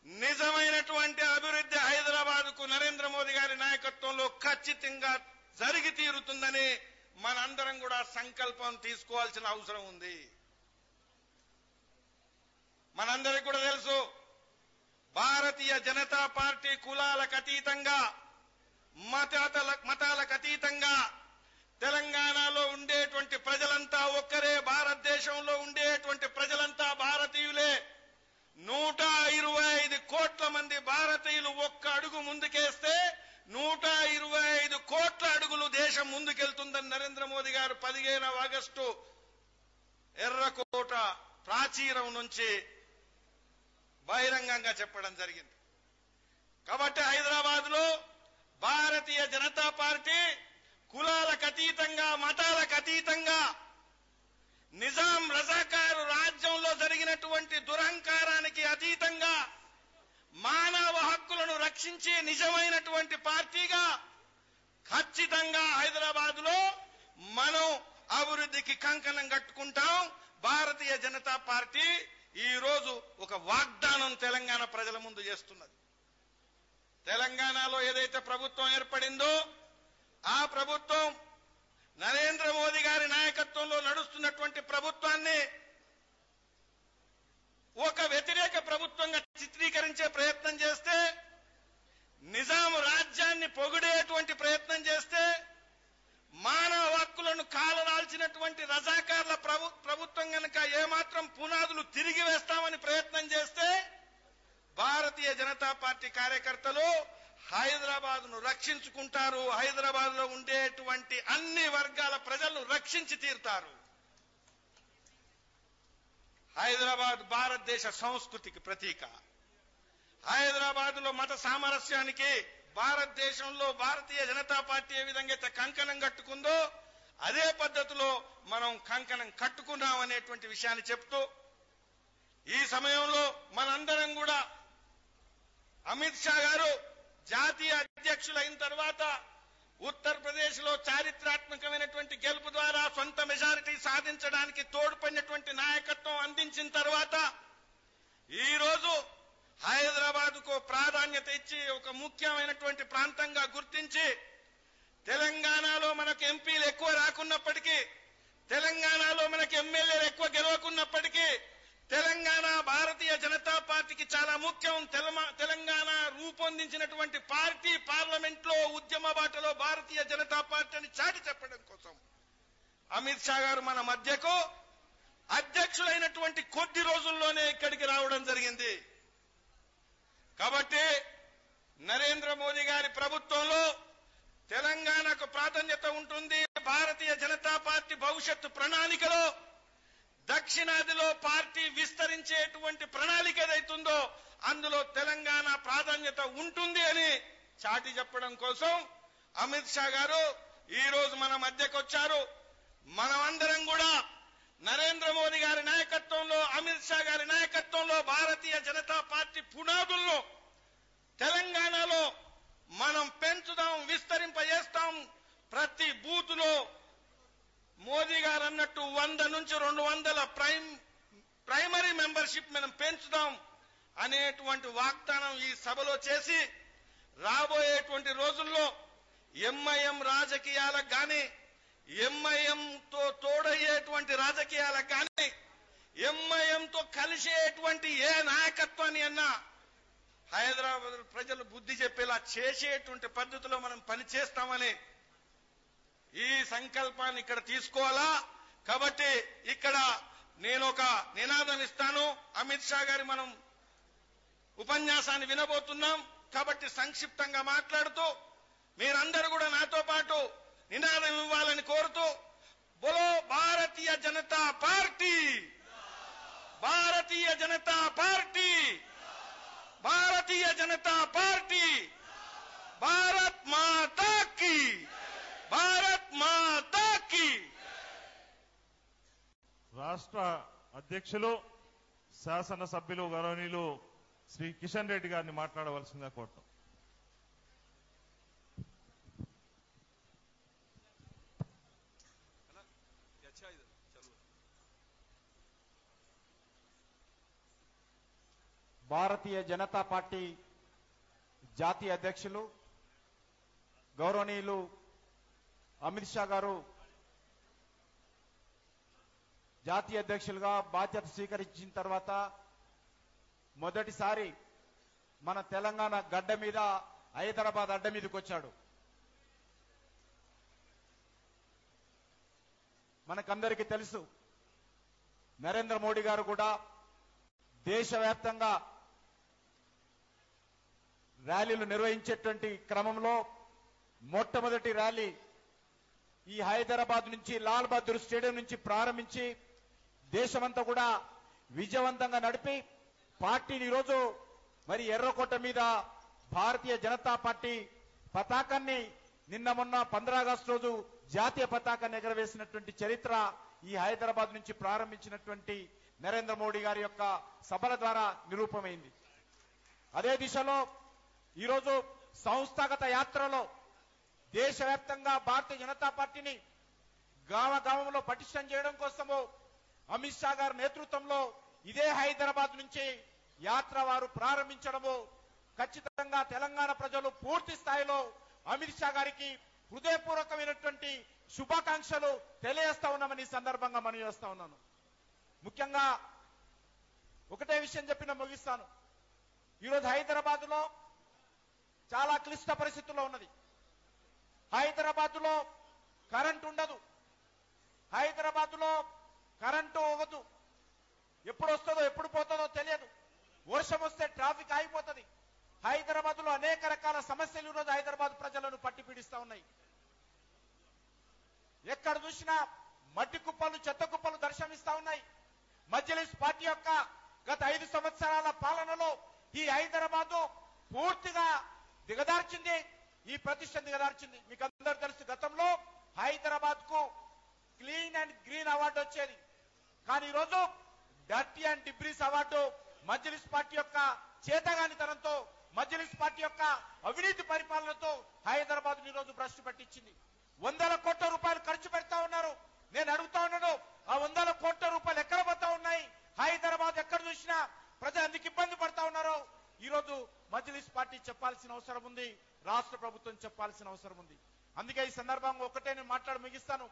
నిజమైనటువంటి అభివృద్ధి హైదరాబాద్కు నరేంద్ర మోదీ గారి నాయకత్వంలో ఖచ్చితంగా జరిగి తీరుతుందని మనందరం కూడా సంకల్పం తీసుకోవాల్సిన అవసరం ఉంది. మనందరికి కూడా తెలుసు భారతీయ జనతా పార్టీ కులాలకు అతీతంగా మతాల మతాలకు అతీతంగా భారతదేశంలో ఉండేటువంటి ప్రజలంతా భారతీయులే. నూట ఇరవై ఐదు కోట్ల మంది భారతీయులు ఒక్క అడుగు ముందుకేస్తే నూట ఇరవై ఐదు కోట్ల అడుగులు దేశం ముందుకెళ్తుందని నరేంద్ర మోదీ గారు పదిహేనవ ఆగస్టు ఎర్రకోట ప్రాచీరం నుంచి బహిరంగంగా చెప్పడం జరిగింది. కాబట్టి హైదరాబాద్లో భారతీయ జనతా పార్టీ కులాలకు అతీతంగా మతాలకు అతీతంగా నిజాం రజాకారు రాజ్యంలో జరిగినటువంటి దురహంకారానికి అతీతంగా మానవ హక్కులను రక్షించే నిజమైనటువంటి పార్టీగా ఖచ్చితంగా హైదరాబాద్లో మనం అభివృద్ధికి కంకణం కట్టుకుంటాం. భారతీయ జనతా పార్టీ ఈ రోజు ఒక వాగ్దానం తెలంగాణ ప్రజల ముందు చేస్తున్నది. తెలంగాణలో ఏదైతే ప్రభుత్వం ఏర్పడిందో ఆ ప్రభుత్వం నరేంద్ర మోదీ గారి నాయకత్వంలో నడుస్తున్నటువంటి ప్రభుత్వాన్ని ఒక వ్యతిరేక ప్రభుత్వంగా చిత్రీకరించే ప్రయత్నం చేస్తే నిజాం రాజ్యాన్ని పొగిడేటువంటి ప్రయత్నం చేస్తే మానవ హక్కులను కాలరాల్చినటువంటి రజాకార్ల ప్రభుత్వం కనుక ఏమాత్రం పునాదులు తిరిగి వేస్తామని ప్రయత్నం చేస్తే భారతీయ జనతా పార్టీ కార్యకర్తలు హైదరాబాద్ను రక్షించుకుంటారు. హైదరాబాద్లో ఉండేటువంటి అన్ని వర్గాల ప్రజలను రక్షించి తీరుతారు. హైదరాబాద్ భారతదేశ సంస్కృతికి ప్రతీక. హైదరాబాద్లో మత సామరస్యానికి భారతదేశంలో భారతీయ జనతా పార్టీ ఏ విధంగా అయితే కంకణం కట్టుకుందో అదే పద్ధతిలో మనం కంకణం కట్టుకున్నాం అనేటువంటి విషయాన్ని చెప్తూ ఈ సమయంలో మనందరం కూడా అమిత్ షా గారు జాతీయ అధ్యక్షులైన తర్వాత ఉత్తరప్రదేశ్లో చారిత్రాత్మకమైనటువంటి గెలుపు ద్వారా సొంత మెజారిటీ సాధించడానికి తోడ్పడినటువంటి నాయకత్వం అందించిన తర్వాత ఈ రోజు హైదరాబాద్కు ప్రాధాన్యత ఇచ్చి ఒక ముఖ్యమైనటువంటి ప్రాంతంగా గుర్తించి తెలంగాణలో మనకు ఎంపీలు ఎక్కువ రాకున్నప్పటికీ తెలంగాణలో మనకు ఎమ్మెల్యేలు ఎక్కువ గెలవకున్నప్పటికీ తెలంగాణ భారతీయ జనతా పార్టీకి చాలా ముఖ్యం. తెలంగాణ రూపొందించినటువంటి పార్టీ పార్లమెంట్లో ఉద్యమ బాటలో భారతీయ జనతా పార్టీ అని చాటి చెప్పడం కోసం అమిత్ షా గారు మన మధ్యకు అధ్యక్షులైనటువంటి కొద్ది రోజుల్లోనే ఇక్కడికి రావడం జరిగింది. కాబట్టి నరేంద్ర మోదీ గారి ప్రభుత్వంలో తెలంగాణకు ప్రాధాన్యత ఉంటుంది. భారతీయ జనతా పార్టీ భవిష్యత్తు ప్రణాళికలో దక్షిణాదిలో పార్టీ విస్తరించేటువంటి ప్రణాళిక ఏదైతుందో అందులో తెలంగాణ ప్రాధాన్యత ఉంటుంది అని చాటి చెప్పడం కోసం అమిత్ షా గారు ఈ రోజు మన మధ్యకు వచ్చారు మనమందరం కూడా నరేంద్ర మోదీ గారి నాయకత్వంలో అమిత్ షా గారి నాయకత్వంలో భారతీయ జనతా పార్టీ పునాదుల్లో తెలంగాణలో మనం పెంచుదాం విస్తరింపజేస్తాం. ప్రతి బూత్లో మోదీ గారు అన్నట్టు వంద నుంచి రెండు వందల ప్రైమ్ ప్రైమరీ మెంబర్షిప్ మనం పెంచుదాం అనేటువంటి వాగ్దానం ఈ సభలో చేసి రాబోయేటువంటి రోజుల్లో ఎంఐఎం రాజకీయాలకు కానీ ఎంఐఎం తో తోడయ్యేటువంటి రాజకీయాలకు కానీ ఎంఐఎం తో కలిసేటువంటి ఏ నాయకత్వాన్ని అన్నా హైదరాబాద్ ప్రజలు బుద్ధి చెప్పేలా చేసేటువంటి పద్ధతిలో మనం పనిచేస్తామని ఈ సంకల్పాన్ని ఇక్కడ తీసుకోవాలా? కాబట్టి ఇక్కడ నేను ఒక నినాదం ఇస్తాను. అమిత్ షా గారి మనం ఉపన్యాసాన్ని వినబోతున్నాం. కాబట్టి సంక్షిప్తంగా మాట్లాడుతూ మీరందరూ కూడా నాతో పాటు నినాదం ఇవ్వాలని కోరుతూ బోలో Bharatiya Janata party! Bharatiya Janata party! Bharatiya Janata party! Bharat మాతా కీ భారత్ మాతా की రాష్ట్ర అధ్యక్షులు శాసనసభ్యులు గౌరవనీయులు శ్రీ కిషన్ రెడ్డి గారిని మాట్లాడవలసిందిగా కోరుతాం. భారతీయ జనతా పార్టీ జాతీయ అధ్యక్షులు గౌరవనీయులు అమిత్ షా గారు జాతీయ అధ్యక్షులుగా బాధ్యత స్వీకరించిన తర్వాత మొదటిసారి మన తెలంగాణ గడ్డ మీద హైదరాబాద్ అడ్డ మీదకి వచ్చాడు. మనకందరికీ తెలుసు నరేంద్ర మోడీ గారు కూడా దేశవ్యాప్తంగా ర్యాలీలు నిర్వహించేటువంటి క్రమంలో మొట్టమొదటి ర్యాలీ ఈ హైదరాబాద్ నుంచి లాల్ బహదూర్ స్టేడియం నుంచి ప్రారంభించి దేశమంతా కూడా విజయవంతంగా నడిపి పార్టీని ఈరోజు మరి ఎర్రకోట మీద భారతీయ జనతా పార్టీ పతాకాన్ని నిన్న మొన్న పంద్రా ఆగస్టు రోజు జాతీయ పతాకాన్ని ఎగరవేసినటువంటి చరిత్ర ఈ హైదరాబాద్ నుంచి ప్రారంభించినటువంటి నరేంద్ర మోడీ గారి యొక్క సభల ద్వారా నిరూపమైంది. అదే దిశలో ఈరోజు సంస్థాగత యాత్రలో దేశవ్యాప్తంగా భారతీయ జనతా పార్టీని గ్రామ గ్రామంలో పటిష్టం చేయడం కోసము అమిత్ షా గారి నేతృత్వంలో ఇదే హైదరాబాద్ నుంచి యాత్ర వారు ప్రారంభించడము. ఖచ్చితంగా తెలంగాణ ప్రజలు పూర్తి స్థాయిలో అమిత్ షా గారికి హృదయపూర్వకమైనటువంటి శుభాకాంక్షలు తెలియజేస్తా ఉన్నామని ఈ సందర్భంగా మనం చేస్తా ఉన్నాను. ముఖ్యంగా ఒకటే విషయం చెప్పిన ముగిస్తాను. ఈరోజు హైదరాబాద్లో చాలా క్లిష్ట పరిస్థితుల్లో ఉన్నది. హైదరాబాద్లో కరెంట్ ఉండదు. హైదరాబాద్లో కరెంటు అవ్వదు. ఎప్పుడు వస్తుందో ఎప్పుడు పోతుందో తెలియదు. వర్షం వస్తే ట్రాఫిక్ ఆగిపోతుంది. హైదరాబాద్లో అనేక రకాల సమస్యలు ఈరోజు హైదరాబాద్ ప్రజలను పట్టి పీడిస్తా ఉన్నాయి. ఎక్కడ చూసినా మట్టి కుప్పలు చెత్త కుప్పలు దర్శనమిస్తా ఉన్నాయి. మజ్లిస్ పార్టీ యొక్క గత ఐదు సంవత్సరాల పాలనలో ఈ హైదరాబాద్ పూర్తిగా దిగదార్చింది. ఈ ప్రతిష్ట దిగదార్చింది మీకు అందరూ తెలుసు గతంలో హైదరాబాద్కు క్లీన్ అండ్ గ్రీన్ అవార్డు వచ్చేది. కానీ ఈరోజు dirty and debris award Majlis party యొక్క చేతగానితనంతో మజ్లిస్ పార్టీ యొక్క అవినీతి పరిపాలనతో హైదరాబాద్ ఈ రోజు భ్రష్టు పట్టించింది. వందల కోట్ల రూపాయలు ఖర్చు పెడతా ఉన్నారు. నేను అడుగుతా ఉన్నాను ఆ వందల కోట్ల రూపాయలు ఎక్కడ పోతా ఉన్నాయి? హైదరాబాద్ ఎక్కడ చూసినా ప్రజలు ఎందుకు ఇబ్బంది పడతా ఉన్నారో? ఈరోజు మజ్లిస్ పార్టీ చెప్పాల్సిన అవసరం ఉంది. రాష్ట్ర ప్రభుత్వం చెప్పాల్సిన అవసరం ఉంది అందుకే ఈ సందర్భంగా ఒకటే నేను మాట్లాడి ముగిస్తాను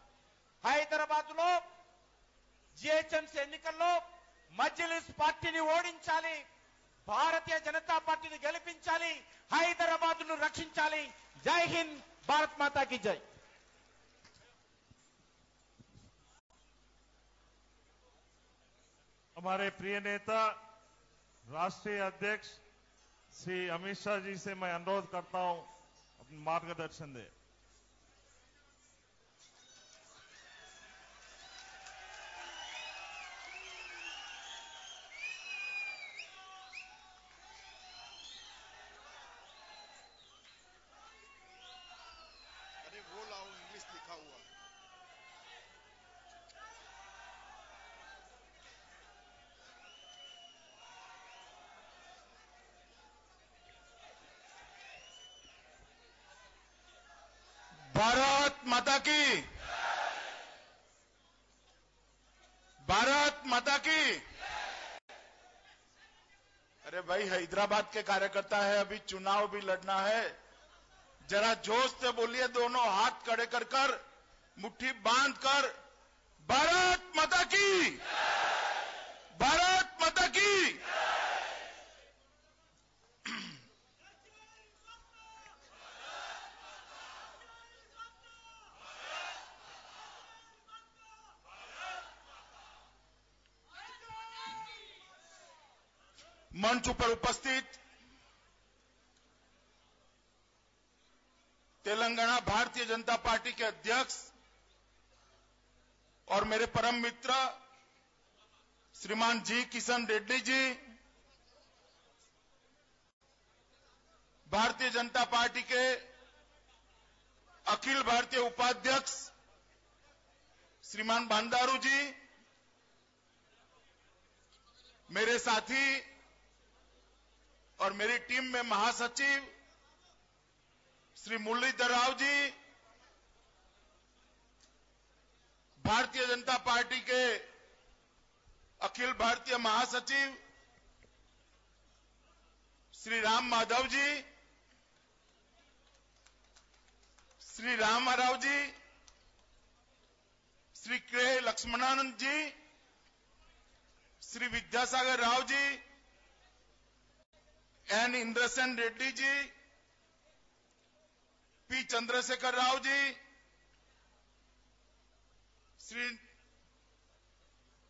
హైదరాబాద్ లో జిహెచ్ఎంసీ ఎన్నికల్లో మజ్లిస్ పార్టీని ఓడించాలి భారతీయ జనతా పార్టీని గెలిపించాలి హైదరాబాద్ ను రక్షించాలి జై హింద్ భారత్ మాతాకి జై हमारे प्रिय नेता राष्ट्रीय अध्यक्ष श्री अमित शाह जी से मैं अनुरोध करता हूँ अपना मार्गदर्शन दे। भारत माता की। भारत माता की। अरे भाई, हैदराबाद के कार्यकर्ता है, अभी चुनाव भी लड़ना है। जरा जोश से बोलिए, दोनों हाथ खड़े कर कर, मुट्ठी बाँध कर, भारत माता की। भारत माता की मंच पर उपस्थित तेलंगाना भारतीय जनता पार्टी के अध्यक्ष और मेरे परम मित्र श्रीमान जी किशन रेड्डी जी, भारतीय जनता पार्टी के अखिल भारतीय उपाध्यक्ष श्रीमान बांदारू जी, मेरे साथी और मेरी टीम में महासचिव श्री मुरलीधर राव जी, भारतीय जनता पार्टी के अखिल भारतीय महासचिव Shri Ram Madhav ji, Shri Rama Rao ji, Shri K Lakshmanananda ji, Shri Vidyasagar Rao ji N Indrasen Reddy ji P Chandrashekar Rao ji Shri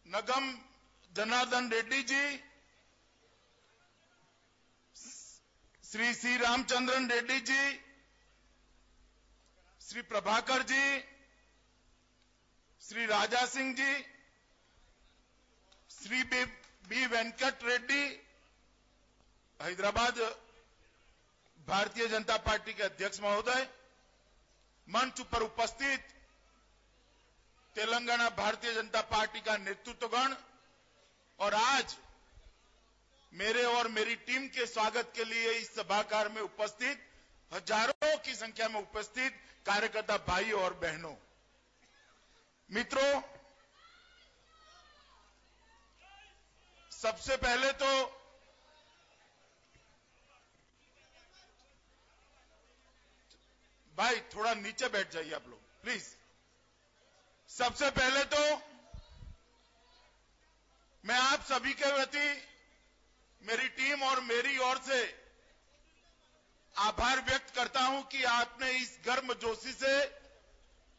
Nagam Janardhan Reddy ji Shri Shri Ramachandran Reddy ji Shri Prabhakar ji Shri Raja Singh ji Shri B, B Venkat Reddy Hyderabad Bharatiya Janata party के अध्यक्ष महोदय, मंच पर उपस्थित तेलंगाना भारतीय Janata party का नेतृत्वगण, और आज मेरे और मेरी टीम के स्वागत के लिए इस सभागार में उपस्थित हज़ारों की संख्या में उपस्थित कार्यकर्ता भाई और बहनों। मित्रों, सबसे पहले तो भाई, थोड़ा नीचे बैठ जाइए आप लोग प्लीज़ सबसे पहले तो मैं आप सभी के प्रति मेरी टीम और मेरी ओर से आभार व्यक्त करता हूँ कि आपने इस गर्म जोशी से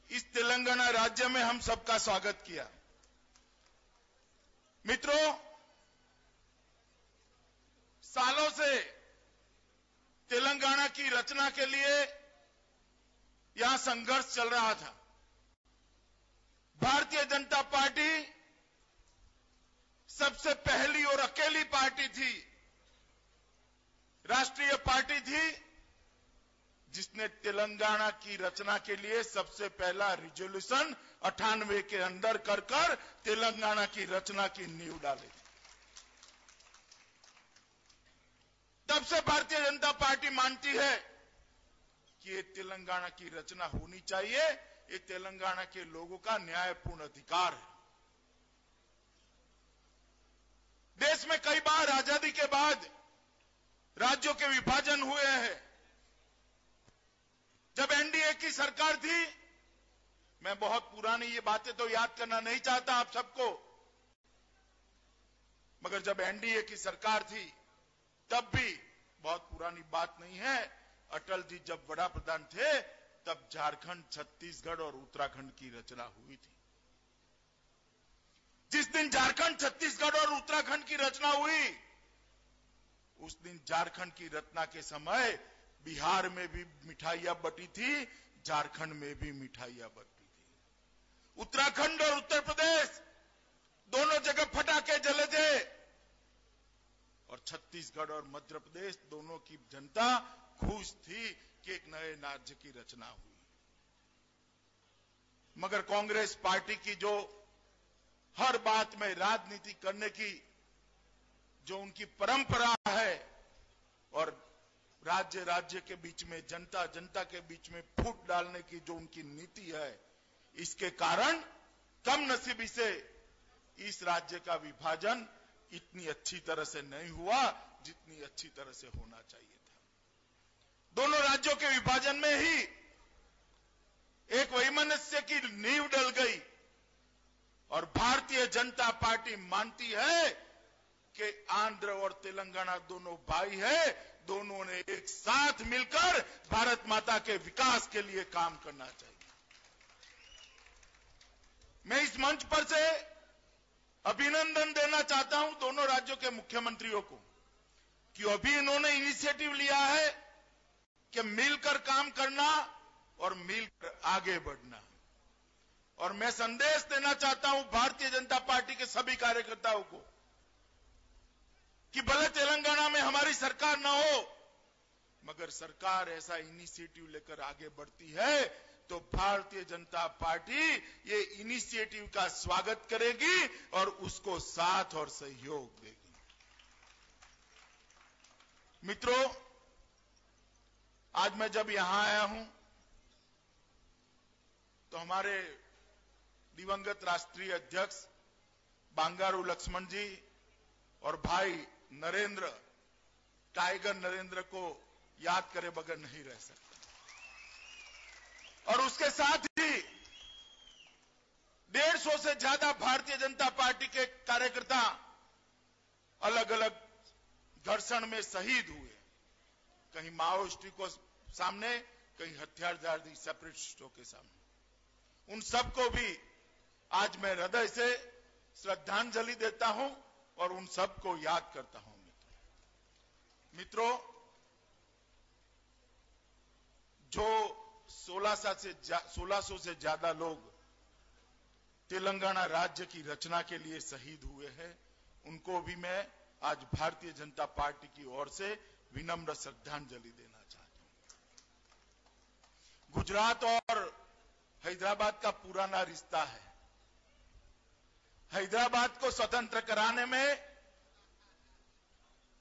इस तेलंगाना राज्य में हम सबका स्वागत किया। मित्रों, सालों से तेलंगाना की रचना के लिए यहाँ संघर्ष चल रहा था। भारतीय जनता पार्टी सबसे पहली और अकेली पार्टी थी, राष्ट्रीय पार्टी थी, जिसने तेलंगाना की रचना के लिए सबसे पहला रिजोल्यूशन अठानवे के अंदर कर कर तेलंगाना की रचना की नींव डाली थी। तब से भारतीय जनता पार्टी मानती है कि ये तेलंगाना की रचना होनी चाहिए, ये तेलंगाना के लोगों का न्यायपूर्ण अधिकार है। देश में कई बार आज़ादी के बाद राज्यों के विभाजन हुए हैं। जब एनडीए की सरकार थी, मैं बहुत पुरानी ये बातें तो याद करना नहीं चाहता आप सबको, मगर जब एनडीए की सरकार थी, तब भी बहुत पुरानी बात नहीं है। अटल जी जब बड़ा प्रधान थे, तब झारखंड, छत्तीसगढ़ और उत्तराखंड की रचना हुई थी। जिस दिन झारखंड, छत्तीसगढ़ और उत्तराखंड की रचना हुई, उस दिन झारखंड की रचना के समय बिहार में भी मिठाइयाँ बटी थी, झारखंड में भी मिठाइयाँ बटी थी। उत्तराखंड और उत्तर प्रदेश, दोनों जगह फटाके जले थे। और छत्तीसगढ़ और मध्य प्रदेश, दोनों की जनता खुश थी कि एक नए राज्य की रचना हुई। मगर कांग्रेस पार्टी की जो हर बात में राजनीति करने की जो उनकी परंपरा है और राज्य राज्य के बीच में, जनता जनता के बीच में फूट डालने की जो उनकी नीति है, इसके कारण कम नसीबी से इस राज्य का विभाजन इतनी अच्छी तरह से नहीं हुआ जितनी अच्छी तरह से होना चाहिए। दोनों राज्यों के विभाजन में ही एक वैमनस्य की नींव डल गई। और भारतीय जनता पार्टी मानती है कि आंध्र और तेलंगाना दोनों भाई है, दोनों ने एक साथ मिलकर भारत माता के विकास के लिए काम करना चाहिए। मैं इस मंच पर से अभिनंदन देना चाहता हूँ दोनों राज्यों के मुख्यमंत्रियों को कि अभी इन्होंने इनिशिएटिव लिया है कि मिलकर काम करना और मिलकर आगे बढ़ना। और मैं संदेश देना चाहता हूँ भारतीय जनता पार्टी के सभी कार्यकर्ताओं को कि भले तेलंगाना में हमारी सरकार ना हो, मगर सरकार ऐसा इनिशिएटिव लेकर आगे बढ़ती है तो भारतीय जनता पार्टी ये इनिशिएटिव का स्वागत करेगी और उसको साथ और सहयोग देगी। मित्रों आज मैं जब यहाँ आया हूँ तो हमारे दिवंगत राष्ट्रीय अध्यक्ष बांगारू लक्ष्मण जी और भाई नरेंद्र, टाइगर नरेंद्र को याद करे बगैर नहीं रह सकता। और उसके साथ ही डेढ़ सौ से ज़्यादा भारतीय जनता पार्टी के कार्यकर्ता अलग अलग घर्षण में शहीद हुए। कहीं माओइस्टी को सामने कहीं हथियारदारी सेपरेटिस्टों के सामने। उन सबको भी आज मैं हृदय से श्रद्धांजलि देता हूँ और उन सबको याद करता हूँ, मित्रों। मित्रों, जो 1600 से 1600 से ज़्यादा लोग तेलंगाना राज्य की रचना के लिए शहीद हुए हैं, उनको भी मैं आज भारतीय जनता पार्टी की ओर से विनम्र श्रद्धांजलि देना गुजरात और हैदराबाद का पुराना रिश्ता है। हैदराबाद को स्वतंत्र कराने में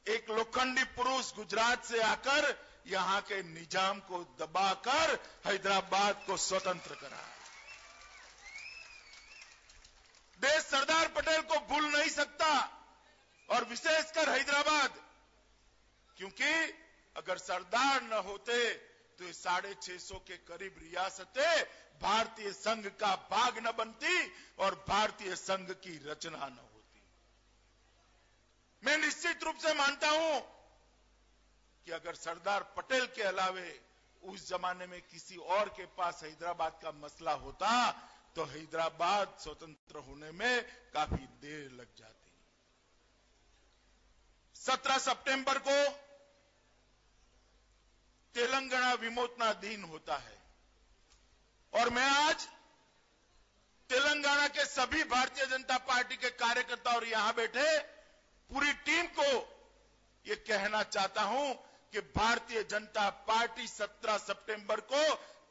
एक लोखंडी पुरुष गुजरात से आकर यहाँ के निज़ाम को दबाकर हैदराबाद को स्वतंत्र कराया देश सरदार पटेल को भूल नहीं सकता और विशेषकर हैदराबाद, क्योंकि अगर सरदार न होते तो साढ़े छह सौ के करीब रियासतें भारतीय संघ का भाग न बनती और भारतीय संघ की रचना न होती। मैं निश्चित रूप से मानता हूँ कि अगर सरदार पटेल के अलावे उस जमाने में किसी और के पास हैदराबाद का मसला होता तो हैदराबाद स्वतंत्र होने में काफ़ी देर लग जाती। 17 सितंबर को तेलंगाना विमोचना दिन होता है। और मैं आज तेलंगाना के सभी भारतीय जनता पार्टी के कार्यकर्ता और यहाँ बैठे पूरी टीम को ये कहना चाहता हूँ कि भारतीय जनता पार्टी 17 सितंबर को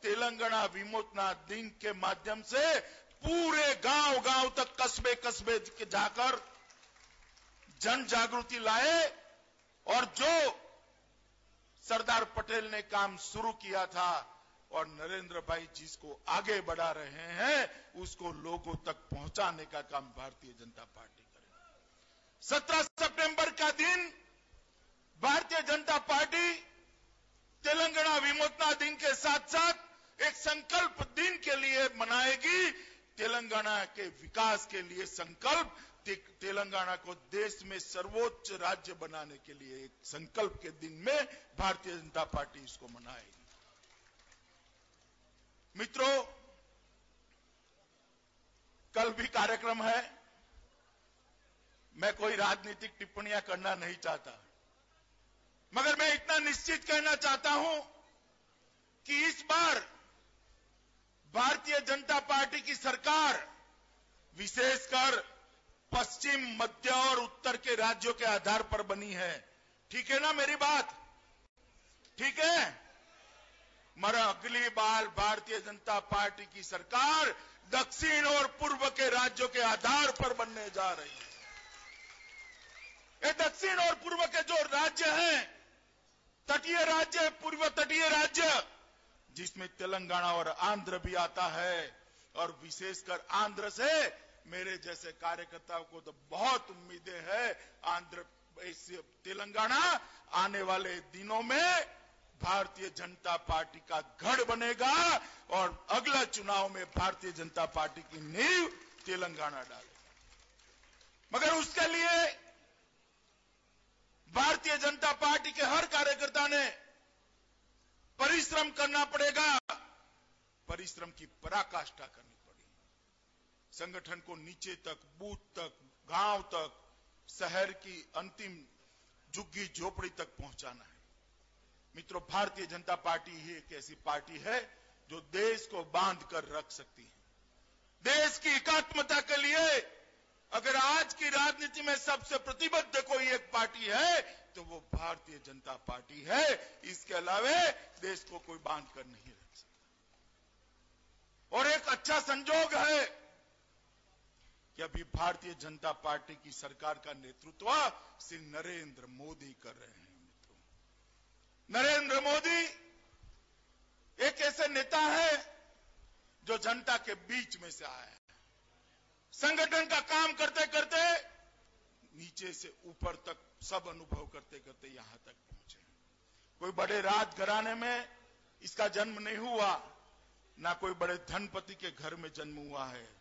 तेलंगाना विमोचना दिन के माध्यम से पूरे गाँव गाँव तक कस्बे कस्बे जाकर जन जागृति लाए और जो सरदार पटेल ने काम शुरू किया था और नरेंद्र भाई जिसको आगे बढ़ा रहे हैं, उसको लोगों तक पहुँचाने का काम भारतीय जनता पार्टी करेगी सत्रह सितंबर का दिन, भारतीय जनता पार्टी तेलंगाना विमोचना दिन के साथ साथ एक संकल्प दिन के लिए मनाएगी। तेलंगाना के विकास के लिए संकल्प तेलंगाना को देश में सर्वोच्च राज्य बनाने के लिए एक संकल्प के दिन में भारतीय जनता पार्टी इसको मनाएगी। मित्रों, कल भी कार्यक्रम है। मैं कोई राजनीतिक टिप्पणियाँ करना नहीं चाहता। मगर मैं इतना निश्चित कहना चाहता हूँ कि इस बार भारतीय जनता पार्टी की सरकार, विशेषकर पश्चिम, मध्य और उत्तर के राज्यों के आधार पर बनी है। ठीक है ना मेरी बात? ठीक है? मगर अगली बार भारतीय जनता पार्टी की सरकार दक्षिण और पूर्व के राज्यों के आधार पर बनने जा रही है। ये दक्षिण और पूर्व के जो राज्य हैं, तटीय राज्य, पूर्व तटीय राज्य, जिसमें तेलंगाना और आंध्र भी आता है, और विशेषकर आंध्र से मेरे जैसे कार्यकर्ताओं को तो बहुत उम्मीदें है। आंध्र तेलंगाना आने वाले दिनों में भारतीय जनता पार्टी का गढ़ बनेगा और अगला चुनाव में भारतीय जनता पार्टी की नींव तेलंगाना डाले मगर उसके लिए भारतीय जनता पार्टी के हर कार्यकर्ता ने परिश्रम करना पड़ेगा। परिश्रम की पराकाष्ठा करनी संगठन को नीचे तक, बूथ तक, गाँव तक, शहर की अंतिम झुग्गी झोपड़ी तक पहुंचाना है। मित्रों, भारतीय जनता पार्टी ही एक ऐसी पार्टी है जो देश को बाँध कर रख सकती है। देश की एकात्मता के लिए अगर आज की राजनीति में सबसे प्रतिबद्ध कोई एक पार्टी है तो वो भारतीय जनता पार्टी है। इसके अलावे देश को कोई बाँध कर नहीं रख सकता। और एक अच्छा संजोग है कि अभी भारतीय जनता पार्टी की सरकार का नेतृत्व श्री नरेंद्र मोदी कर रहे हैं, मित्रों। नरेंद्र मोदी एक ऐसे नेता है जो जनता के बीच में से आया है। संगठन का काम करते करते नीचे से ऊपर तक सब अनुभव करते करते यहाँ तक पहुँचे कोई बड़े राजघराने में इसका जन्म नहीं हुआ, ना कोई बड़े धनपति के घर में जन्म हुआ है।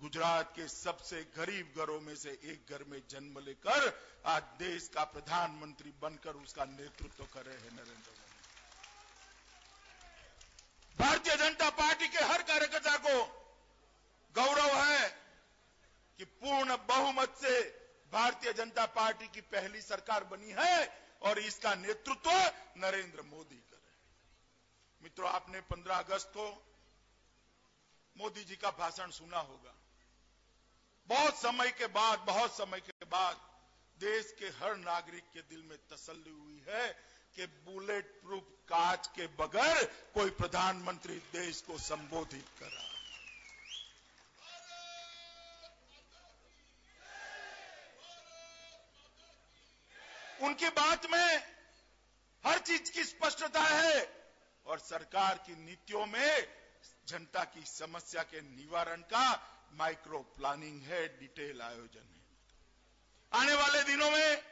गुजरात के सबसे गरीब घरों में से एक घर में जन्म लेकर आज देश का प्रधानमंत्री बनकर उसका नेतृत्व कर रहे हैं नरेंद्र मोदी। भारतीय जनता पार्टी के हर कार्यकर्ता को गौरव है कि पूर्ण बहुमत से भारतीय जनता पार्टी की पहली सरकार बनी है और इसका नेतृत्व नरेंद्र मोदी कर रहे हैं। मित्रों, आपने 15 अगस्त को मोदी जी का भाषण सुना होगा। बहुत समय के बाद, बहुत समय के बाद देश के हर नागरिक के दिल में तसल्ली हुई है कि बुलेट प्रूफ कांच के बगैर कोई प्रधानमंत्री देश को संबोधित कर रहा उनकी बात में हर चीज़ की स्पष्टता है और सरकार की नीतियों में जनता की समस्या के निवारण का माइक्रो प्लानिंग है, डिटेल आयोजन है। आने वाले दिनों में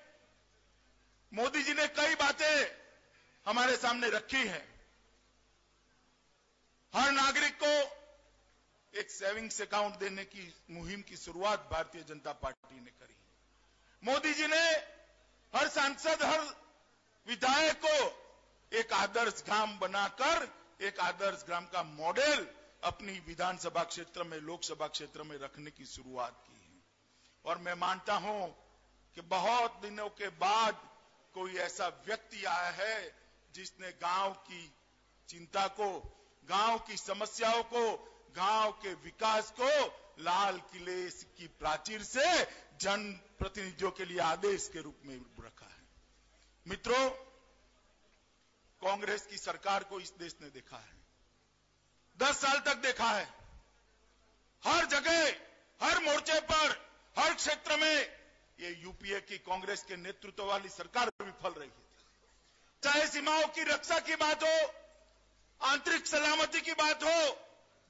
मोदी जी ने कई बातें हमारे सामने रखी है। हर नागरिक को एक सेविंग्स अकाउंट देने की, मुहिम की शुरुआत भारतीय जनता पार्टी ने करी। मोदी जी ने हर सांसद, हर विधायक को एक आदर्श ग्राम बनाकर, एक आदर्श ग्राम का मॉडल अपनी विधानसभा क्षेत्र में, लोकसभा क्षेत्र में रखने की शुरुआत की है। और मैं मानता हूँ कि बहुत दिनों के बाद कोई ऐसा व्यक्ति आया है जिसने गाँव की चिंता को, गाँव की समस्याओं को, गाँव के विकास को लाल किले की प्राचीर से जन प्रतिनिधियों के लिए आदेश के रूप में रखा है। मित्रों, कांग्रेस की सरकार को इस देश ने देखा है। दस साल तक देखा है। हर जगह, हर मोर्चे पर, हर क्षेत्र में ये यूपीए की कांग्रेस के नेतृत्व वाली सरकार विफल रही है। चाहे सीमाओं की रक्षा की बात हो, आंतरिक सलामती की बात हो,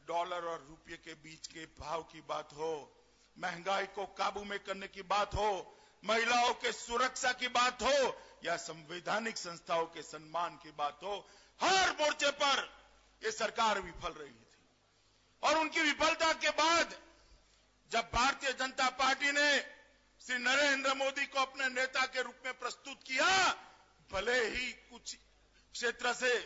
डॉलर और रुपये के बीच के भाव की बात हो, महँगाई को काबू में करने की बात हो, महिलाओं के सुरक्षा की बात हो, या संवैधानिक संस्थाओं के सम्मान की बात हो, हर मोर्चे पर ये सरकार विफल रही थी। और उनकी विफलता के बाद जब भारतीय जनता पार्टी ने श्री नरेंद्र मोदी को अपने नेता के रूप में प्रस्तुत किया, भले ही कुछ क्षेत्र से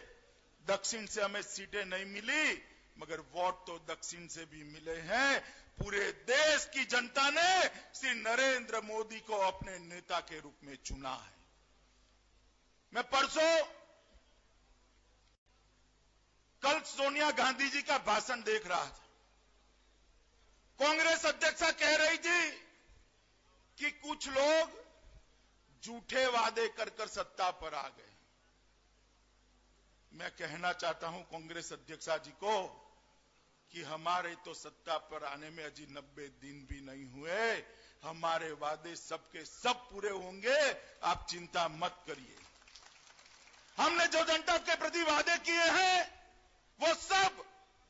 दक्षिण से हमें सीटें नहीं मिली, मगर वोट तो दक्षिण से भी मिले हैं। पूरे देश की जनता ने श्री नरेंद्र मोदी को अपने नेता के रूप में चुना है। मैं परसों कल सोनिया गांधी जी का भाषण देख रहा था। कांग्रेस अध्यक्षा कह रही थी कि कुछ लोग झूठे वादे कर कर सत्ता पर आ गए। मैं कहना चाहता हूँ कांग्रेस अध्यक्षा जी को कि हमारे तो सत्ता पर आने में अजी नब्बे दिन भी नहीं हुए। हमारे वादे सबके सब पूरे होंगे। आप चिंता मत करिए। हमने जो जनता के प्रति वादे किए हैं वो सब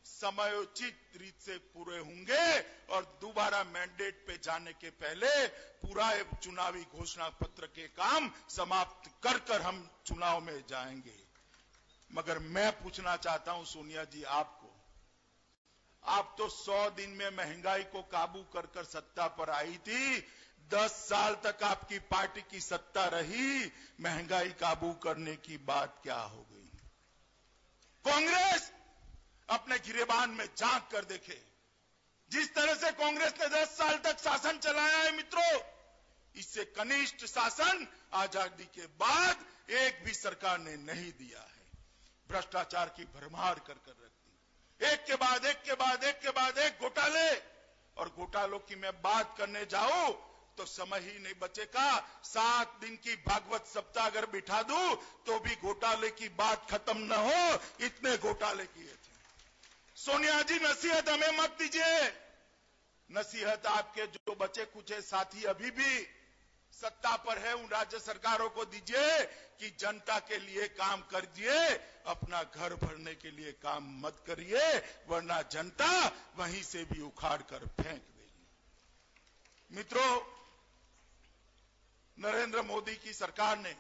समयोचित रीत से पूरे होंगे और दोबारा मैंडेट पे जाने के पहले पूरा चुनावी घोषणा पत्र के काम समाप्त कर कर हम चुनाव में जाएँगे। मगर मैं पूछना चाहता हूँ सोनिया जी आपको। आप तो सौ दिन में महँगाई को काबू कर कर सत्ता पर आई थी। दस साल तक आपकी पार्टी की सत्ता रही। महँगाई काबू करने की बात क्या हो गई? कांग्रेस अपने गिरेबान में झाँक कर देखे। जिस तरह से कांग्रेस ने दस साल तक शासन चलाया है मित्रों, इससे कनिष्ठ शासन आज़ादी के बाद एक भी सरकार ने नहीं दिया है। भ्रष्टाचार की भरमार कर कर रख दी। एक के बाद एक के बाद एक के बाद एक घोटाले। और घोटालों की मैं बात करने जाऊँ तो समय ही नहीं बचेगा। सात दिन की भागवत सप्ताह अगर बिठा दूँ तो भी घोटाले की बात खत्म न हो। इतने घोटाले किए थे। सोनिया जी, नसीहत हमें मत दीजिए। नसीहत आपके जो बचे कुछ साथी अभी भी सत्ता पर है, उन राज्य सरकारों को दीजिए कि जनता के लिए काम करिए अपना घर भरने के लिए काम मत करिए, वरना जनता वहीं से भी उखाड़ कर फेंक देगी। मित्रों, नरेंद्र मोदी की सरकार ने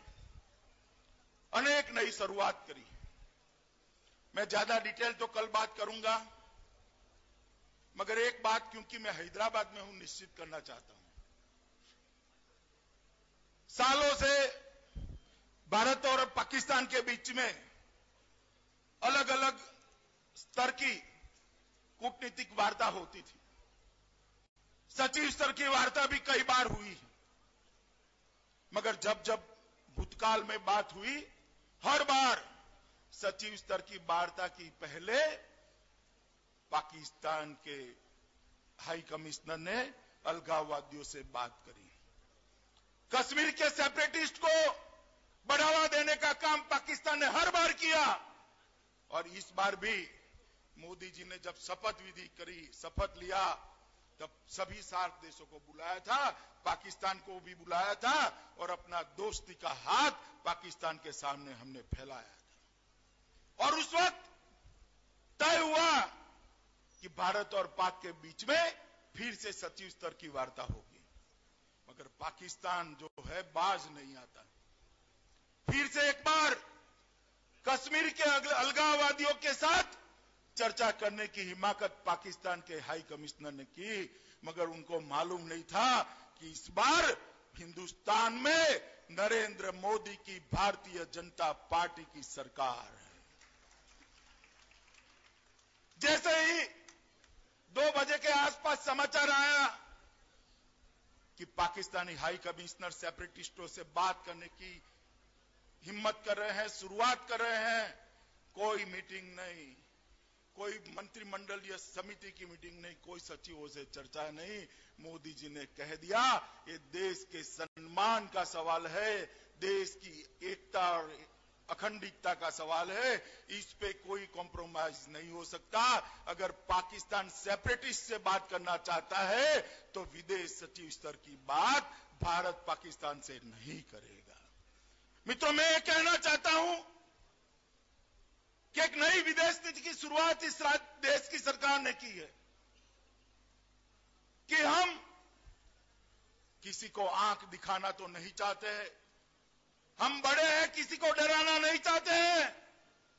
अनेक नई शुरुआत करी मैं ज़्यादा डिटेल तो कल बात करूँगा, मगर एक बात क्योंकि मैं हैदराबाद में हूँ, निश्चित करना चाहता हूँ। सालों से भारत और पाकिस्तान के बीच में अलग अलग स्तर की कूटनीतिक वार्ता होती थी। सचिव स्तर की वार्ता भी कई बार हुई। मगर जब जब भूतकाल में बात हुई, हर बार सचिव स्तर की वार्ता की पहले पाकिस्तान के हाई कमिश्नर ने अलगाववादियों से बात करी। कश्मीर के सेपरेटिस्ट को बढ़ावा देने का काम पाकिस्तान ने हर बार किया। और इस बार भी मोदी जी ने जब शपथ विधि करी, शपथ लिया, तब सभी सार्क देशों को बुलाया था, पाकिस्तान को भी बुलाया था और अपना दोस्ती का हाथ पाकिस्तान के सामने हमने फैलाया। और उस वक्त तय हुआ कि भारत और पाक के बीच में फिर से सचिव स्तर की वार्ता होगी। मगर पाकिस्तान जो है, बाज नहीं आता। फिर से एक बार कश्मीर के अलगाववादियों के साथ चर्चा करने की हिमाकत पाकिस्तान के हाई कमिश्नर ने की, मगर उनको मालूम नहीं था कि इस बार हिंदुस्तान में नरेंद्र मोदी की भारतीय जनता पार्टी की सरकार है। जैसे ही दो बजे के आसपास समाचार आया कि पाकिस्तानी हाई कमिश्नर सेपरेटिस्टों से बात करने की हिम्मत कर रहे हैं, शुरुआत कर रहे हैं, कोई मीटिंग नहीं, कोई मंत्रिमंडलीय समिति की मीटिंग नहीं, कोई सचिवों से चर्चा नहीं। मोदी जी ने कह दिया, ये देश के सम्मान का सवाल है, देश की एकता और अखंडितता का सवाल है। इस पे कोई कॉम्प्रोमाइज नहीं हो सकता। अगर पाकिस्तान सेपरेटिस्ट से बात करना चाहता है तो विदेश सचिव स्तर की बात भारत पाकिस्तान से नहीं करेगा। मित्रों, मैं ये कहना चाहता हूँ कि एक नई विदेश नीति की शुरुआत इस देश की सरकार ने की है। कि हम किसी को आँख दिखाना तो नहीं चाहते हैं हम बड़े हैं, किसी को डराना नहीं चाहते हैं।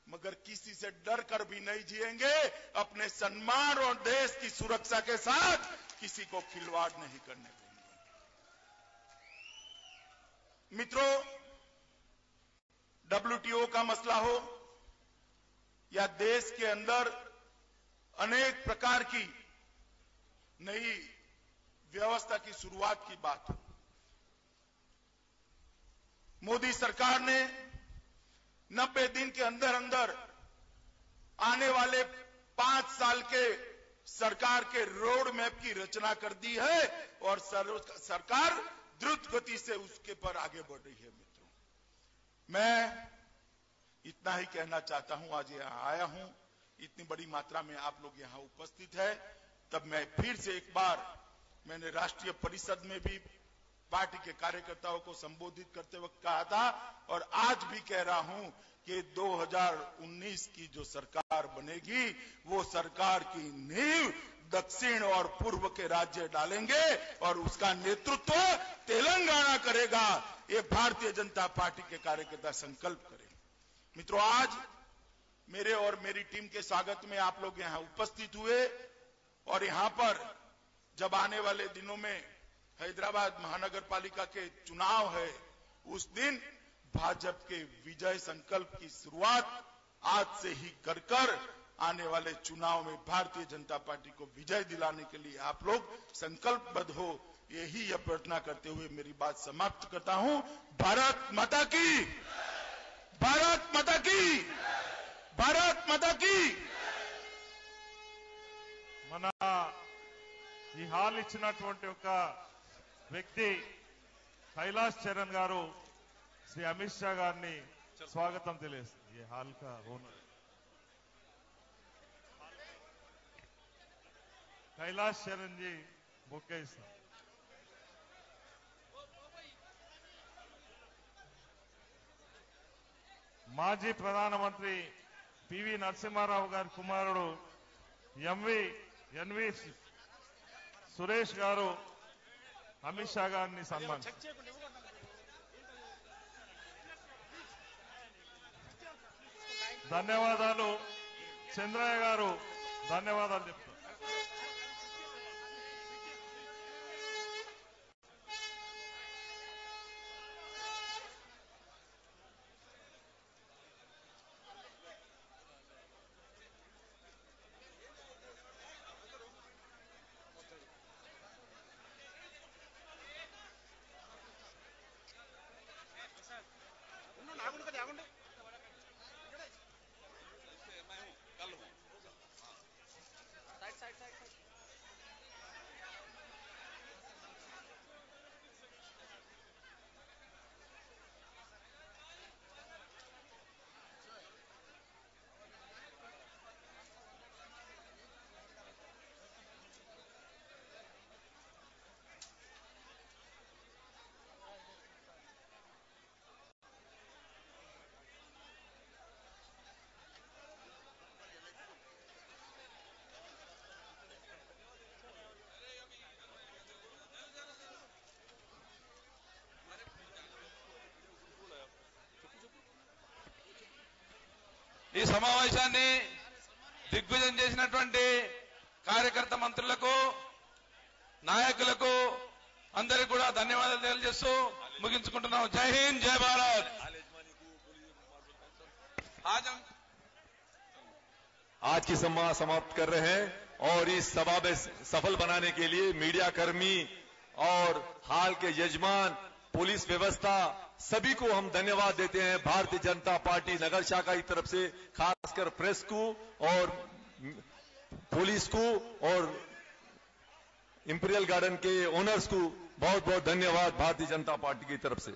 मगर किसी से डर कर भी नहीं जिएँगे। अपने सम्मान और देश की सुरक्षा के साथ किसी को खिलवाड़ नहीं करने देंगे। मित्रों डब्ल्यूटीओ का मसला हो या देश के अंदर अनेक प्रकार की नई व्यवस्था की शुरुआत की बात हो मोदी सरकार ने 90 दिन के अंदर अंदर आने वाले पाँच साल के सरकार के रोड मैप की रचना कर दी है और सर, सरकार द्रुत गति से उसके पर आगे बढ़ रही है मित्रों। मैं इतना ही कहना चाहता हूँ आज यहाँ आया हूँ। इतनी बड़ी मात्रा में आप लोग यहाँ उपस्थित है। तब मैं फिर से एक बार मैंने राष्ट्रीय परिषद में भी पार्टी के कार्यकर्ताओं को संबोधित करते वक्त कहा था और आज भी कह रहा हूँ कि 2019 की जो सरकार बनेगी, वो सरकार की नींव दक्षिण और पूर्व के राज्य डालेंगे और उसका नेतृत्व तेलंगाना करेगा। ये भारतीय जनता पार्टी के कार्यकर्ता संकल्प करें। मित्रों, आज मेरे और मेरी टीम के स्वागत में आप लोग यहाँ उपस्थित हुए और यहाँ पर जब आने वाले दिनों में हैदराबाद महानगर पालिका के चुनाव है उस दिन भाजपा के विजय संकल्प की शुरुआत आज से ही कर कर आने वाले चुनाव में भारतीय जनता पार्टी को विजय दिलाने के लिए आप लोग संकल्पबद्ध हो यही यह प्रार्थना करते हुए मेरी बात समाप्त करता हूं भारत माता की भारत माता की भारत माता की మన ఈ హాల్ ఇచ్చినటువంటి ఒక వ్యక్తి కైలాష్ చరణ్ గారు శ్రీ అమిత్ షా గారిని స్వాగతం తెలియజేస్తుంది. హాల్కా ఓనర్. కైలాష్ చరణ్ జీ బొకే ఇస్తారు మాజీ ప్రధానమంత్రి పివి నరసింహారావు గారి కుమారుడు ఎంవి ఎన్వి సురేష్ గారు అమిత్ షా గారిని సన్మానిస్తారు ధన్యవాదాలు. చంద్రయ్య గారు ధన్యవాదాలు చెప్తారు ఈ సమావేశాన్ని దిగ్విజయం చేసినటువంటి కార్యకర్త మంత్రులకు నాయకులకు అందరికి కూడా ధన్యవాదాలు తెలియజేస్తూ ముగించుకుంటున్నాం జై హింద్ జై భారత్ आज हम आज की सभा समाप्त कर रहे हैं और इस सभा में सफल बनाने के लिए मीडिया कर्मी और हाल के यजमान पुलिस व्यवस्था सभी को हम धन्यवाद देते हैं। भारतीय जनता पार्टी नगर शाखा की तरफ़ से खासकर प्रेस को और पुलिस को और इंपीरियल गार्डन के ओनर्स को बहुत बहुत धन्यवाद भारतीय जनता पार्टी की तरफ़ से।